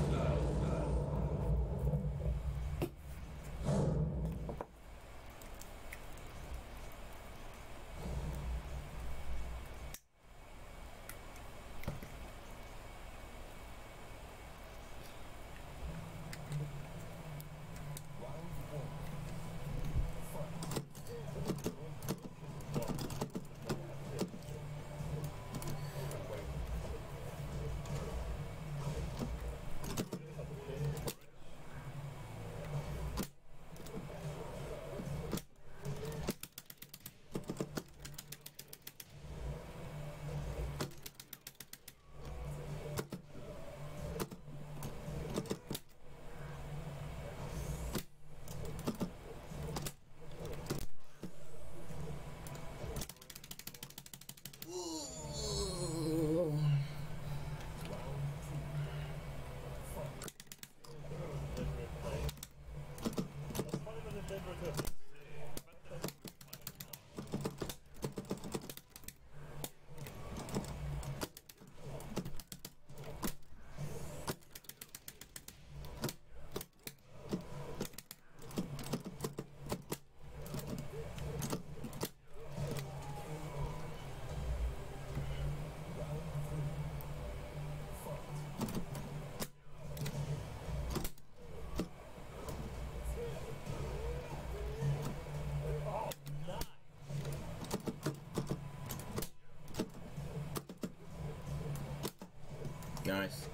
F: Nice.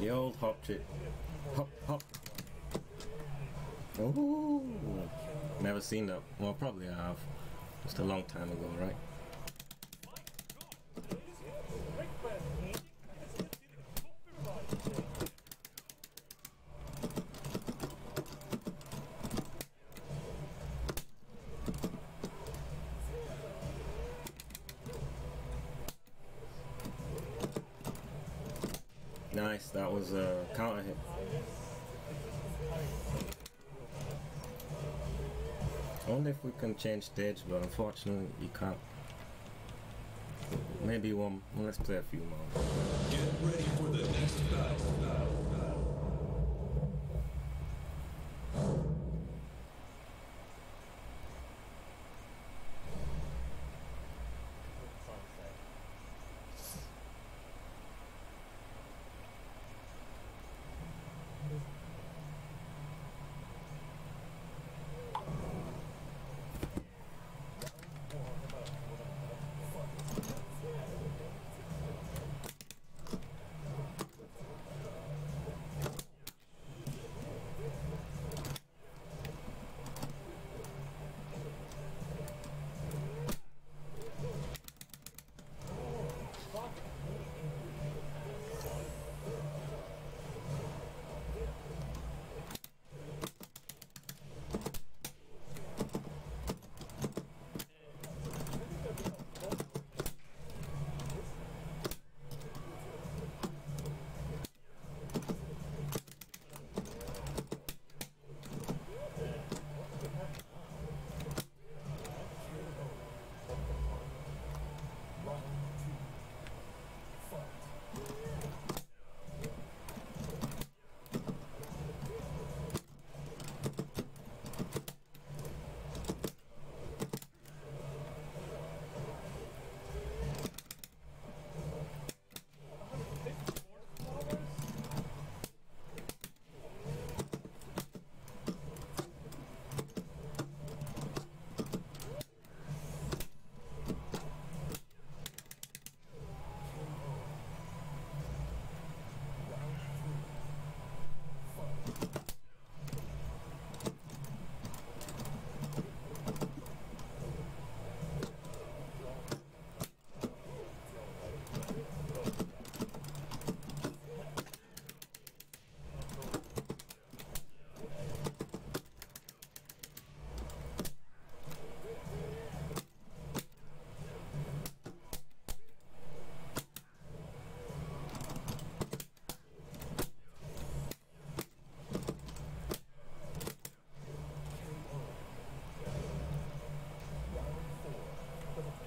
F: The old hop trick. Hop, hop. Oh, never seen that. Well, probably I have. Just a long time ago, right? Nice, that was a counter hit. Only if we can change stage, but unfortunately you can't. Maybe one. Let's play a few more.
D: Get ready for the next battle.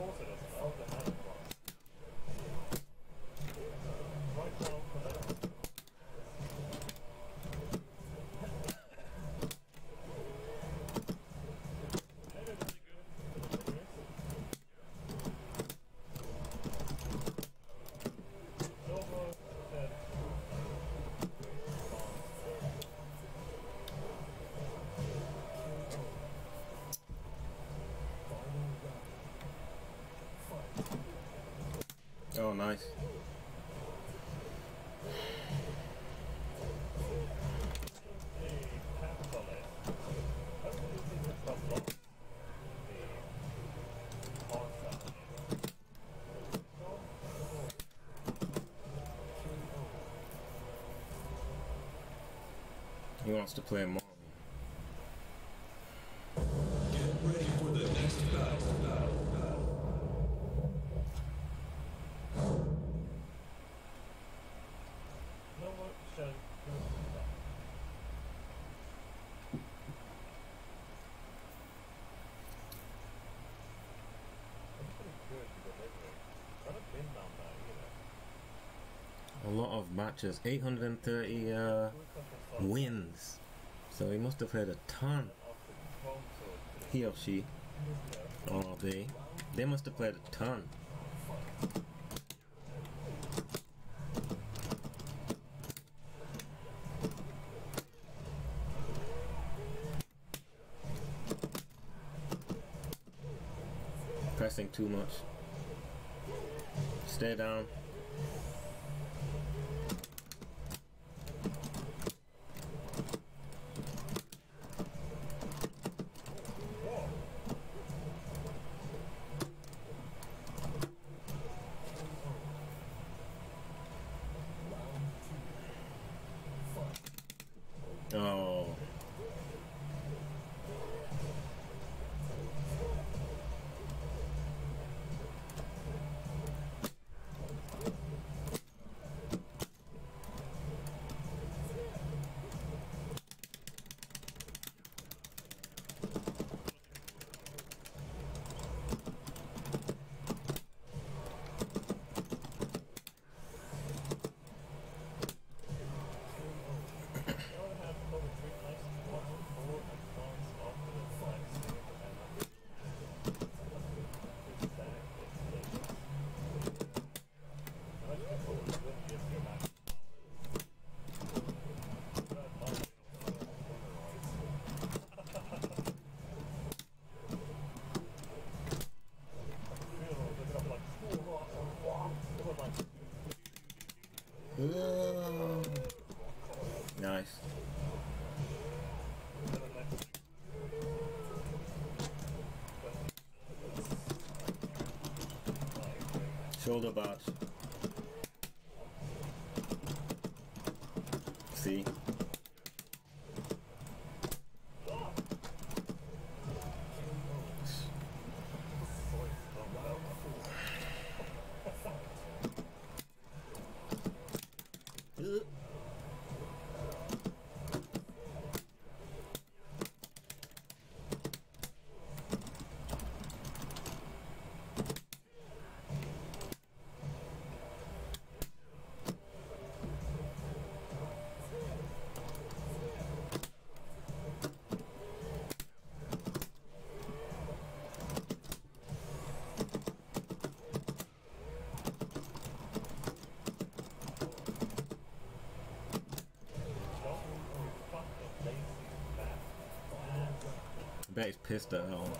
D: supporter doesn't know. The nice.
F: He wants to play more.
B: Get ready for the next battle.
D: No more show. That's pretty good delivery. Not a pin down there either.
F: A lot of matches. 830 uh, wins. So he must have had a ton. He or she. Or they. They must have played a ton. Pressing too much. Stay down. Shoulder barge. See? He's pissed at home.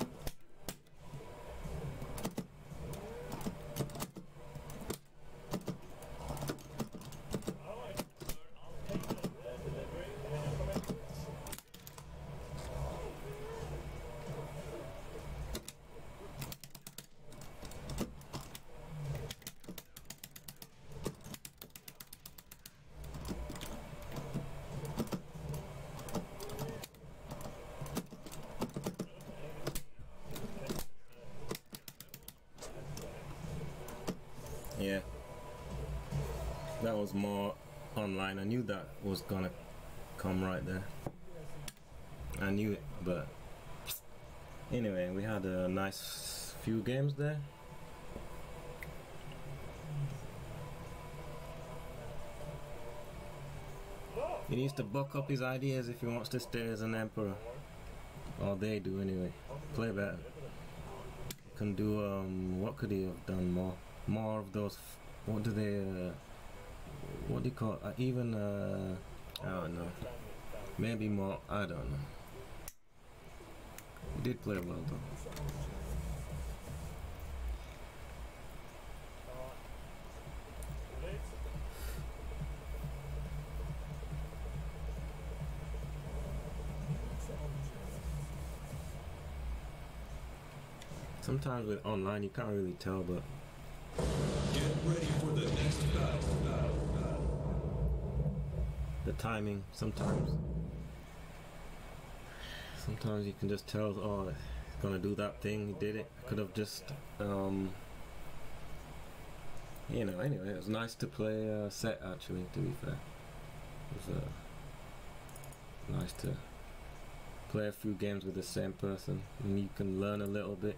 F: Yeah. That was more online. I knew that was gonna come right there. I knew it, but anyway, we had a nice few games there. He needs to buck up his ideas if he wants to stay as an emperor. Or they do anyway. Play better. Can do um what could he have done more? More of those what do they uh, what do you call uh, even uh, I don't know. Maybe more I don't know. He did play well though. Sometimes with online you can't really tell but
B: Get ready for the next battle
F: the timing sometimes. Sometimes you can just tell, oh, it's gonna do that thing. He did it. Could have just, um, you know. Anyway, it was nice to play a set. Actually, to be fair, it was uh, nice to play a few games with the same person, and you can learn a little bit.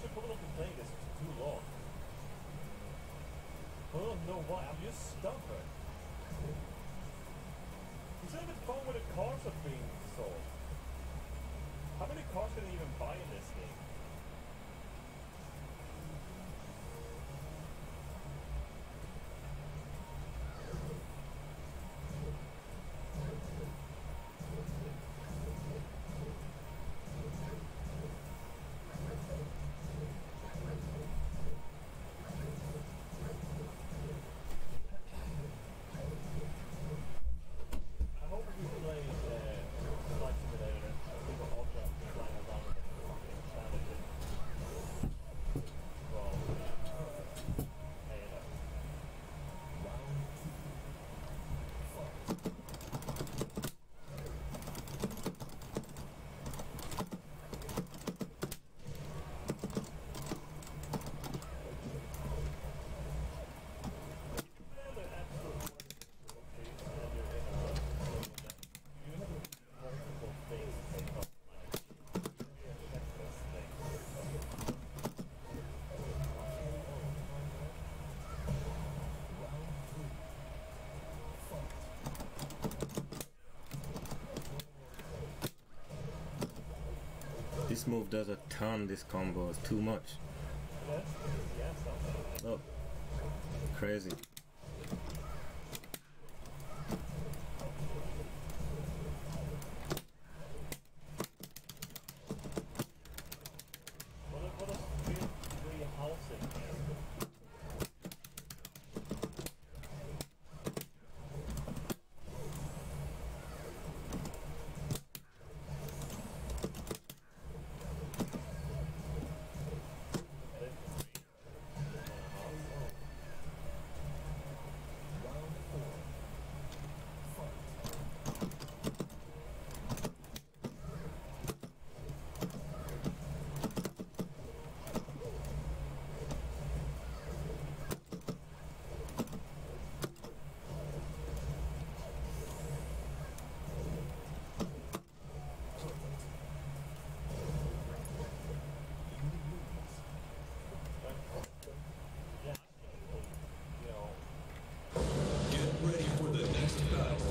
D: Should probably not be playing this for too long. I don't know why, I'm just stubborn. It's a bit fun with the cars are being sold. How many cars can you even buy in this game? I hope you play uh, Flight Simulator. People also have been flying around with the fucking planet. Well, uh, hey, uh, play the actual okay, and you're in a you have multiple things take up like checklist things.
F: This move does a ton. This combo is too much.
D: Yes, yes, something.
F: Oh, crazy.
D: What a, what a weird free housing here. shit, ski, and shower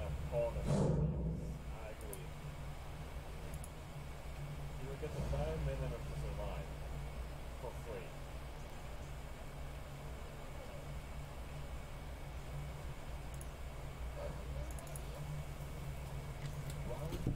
D: and call it monster bar. It even has a little TV in it. You're not a king. Do you want me to click down a fucking cliff and die instead? That's impressive.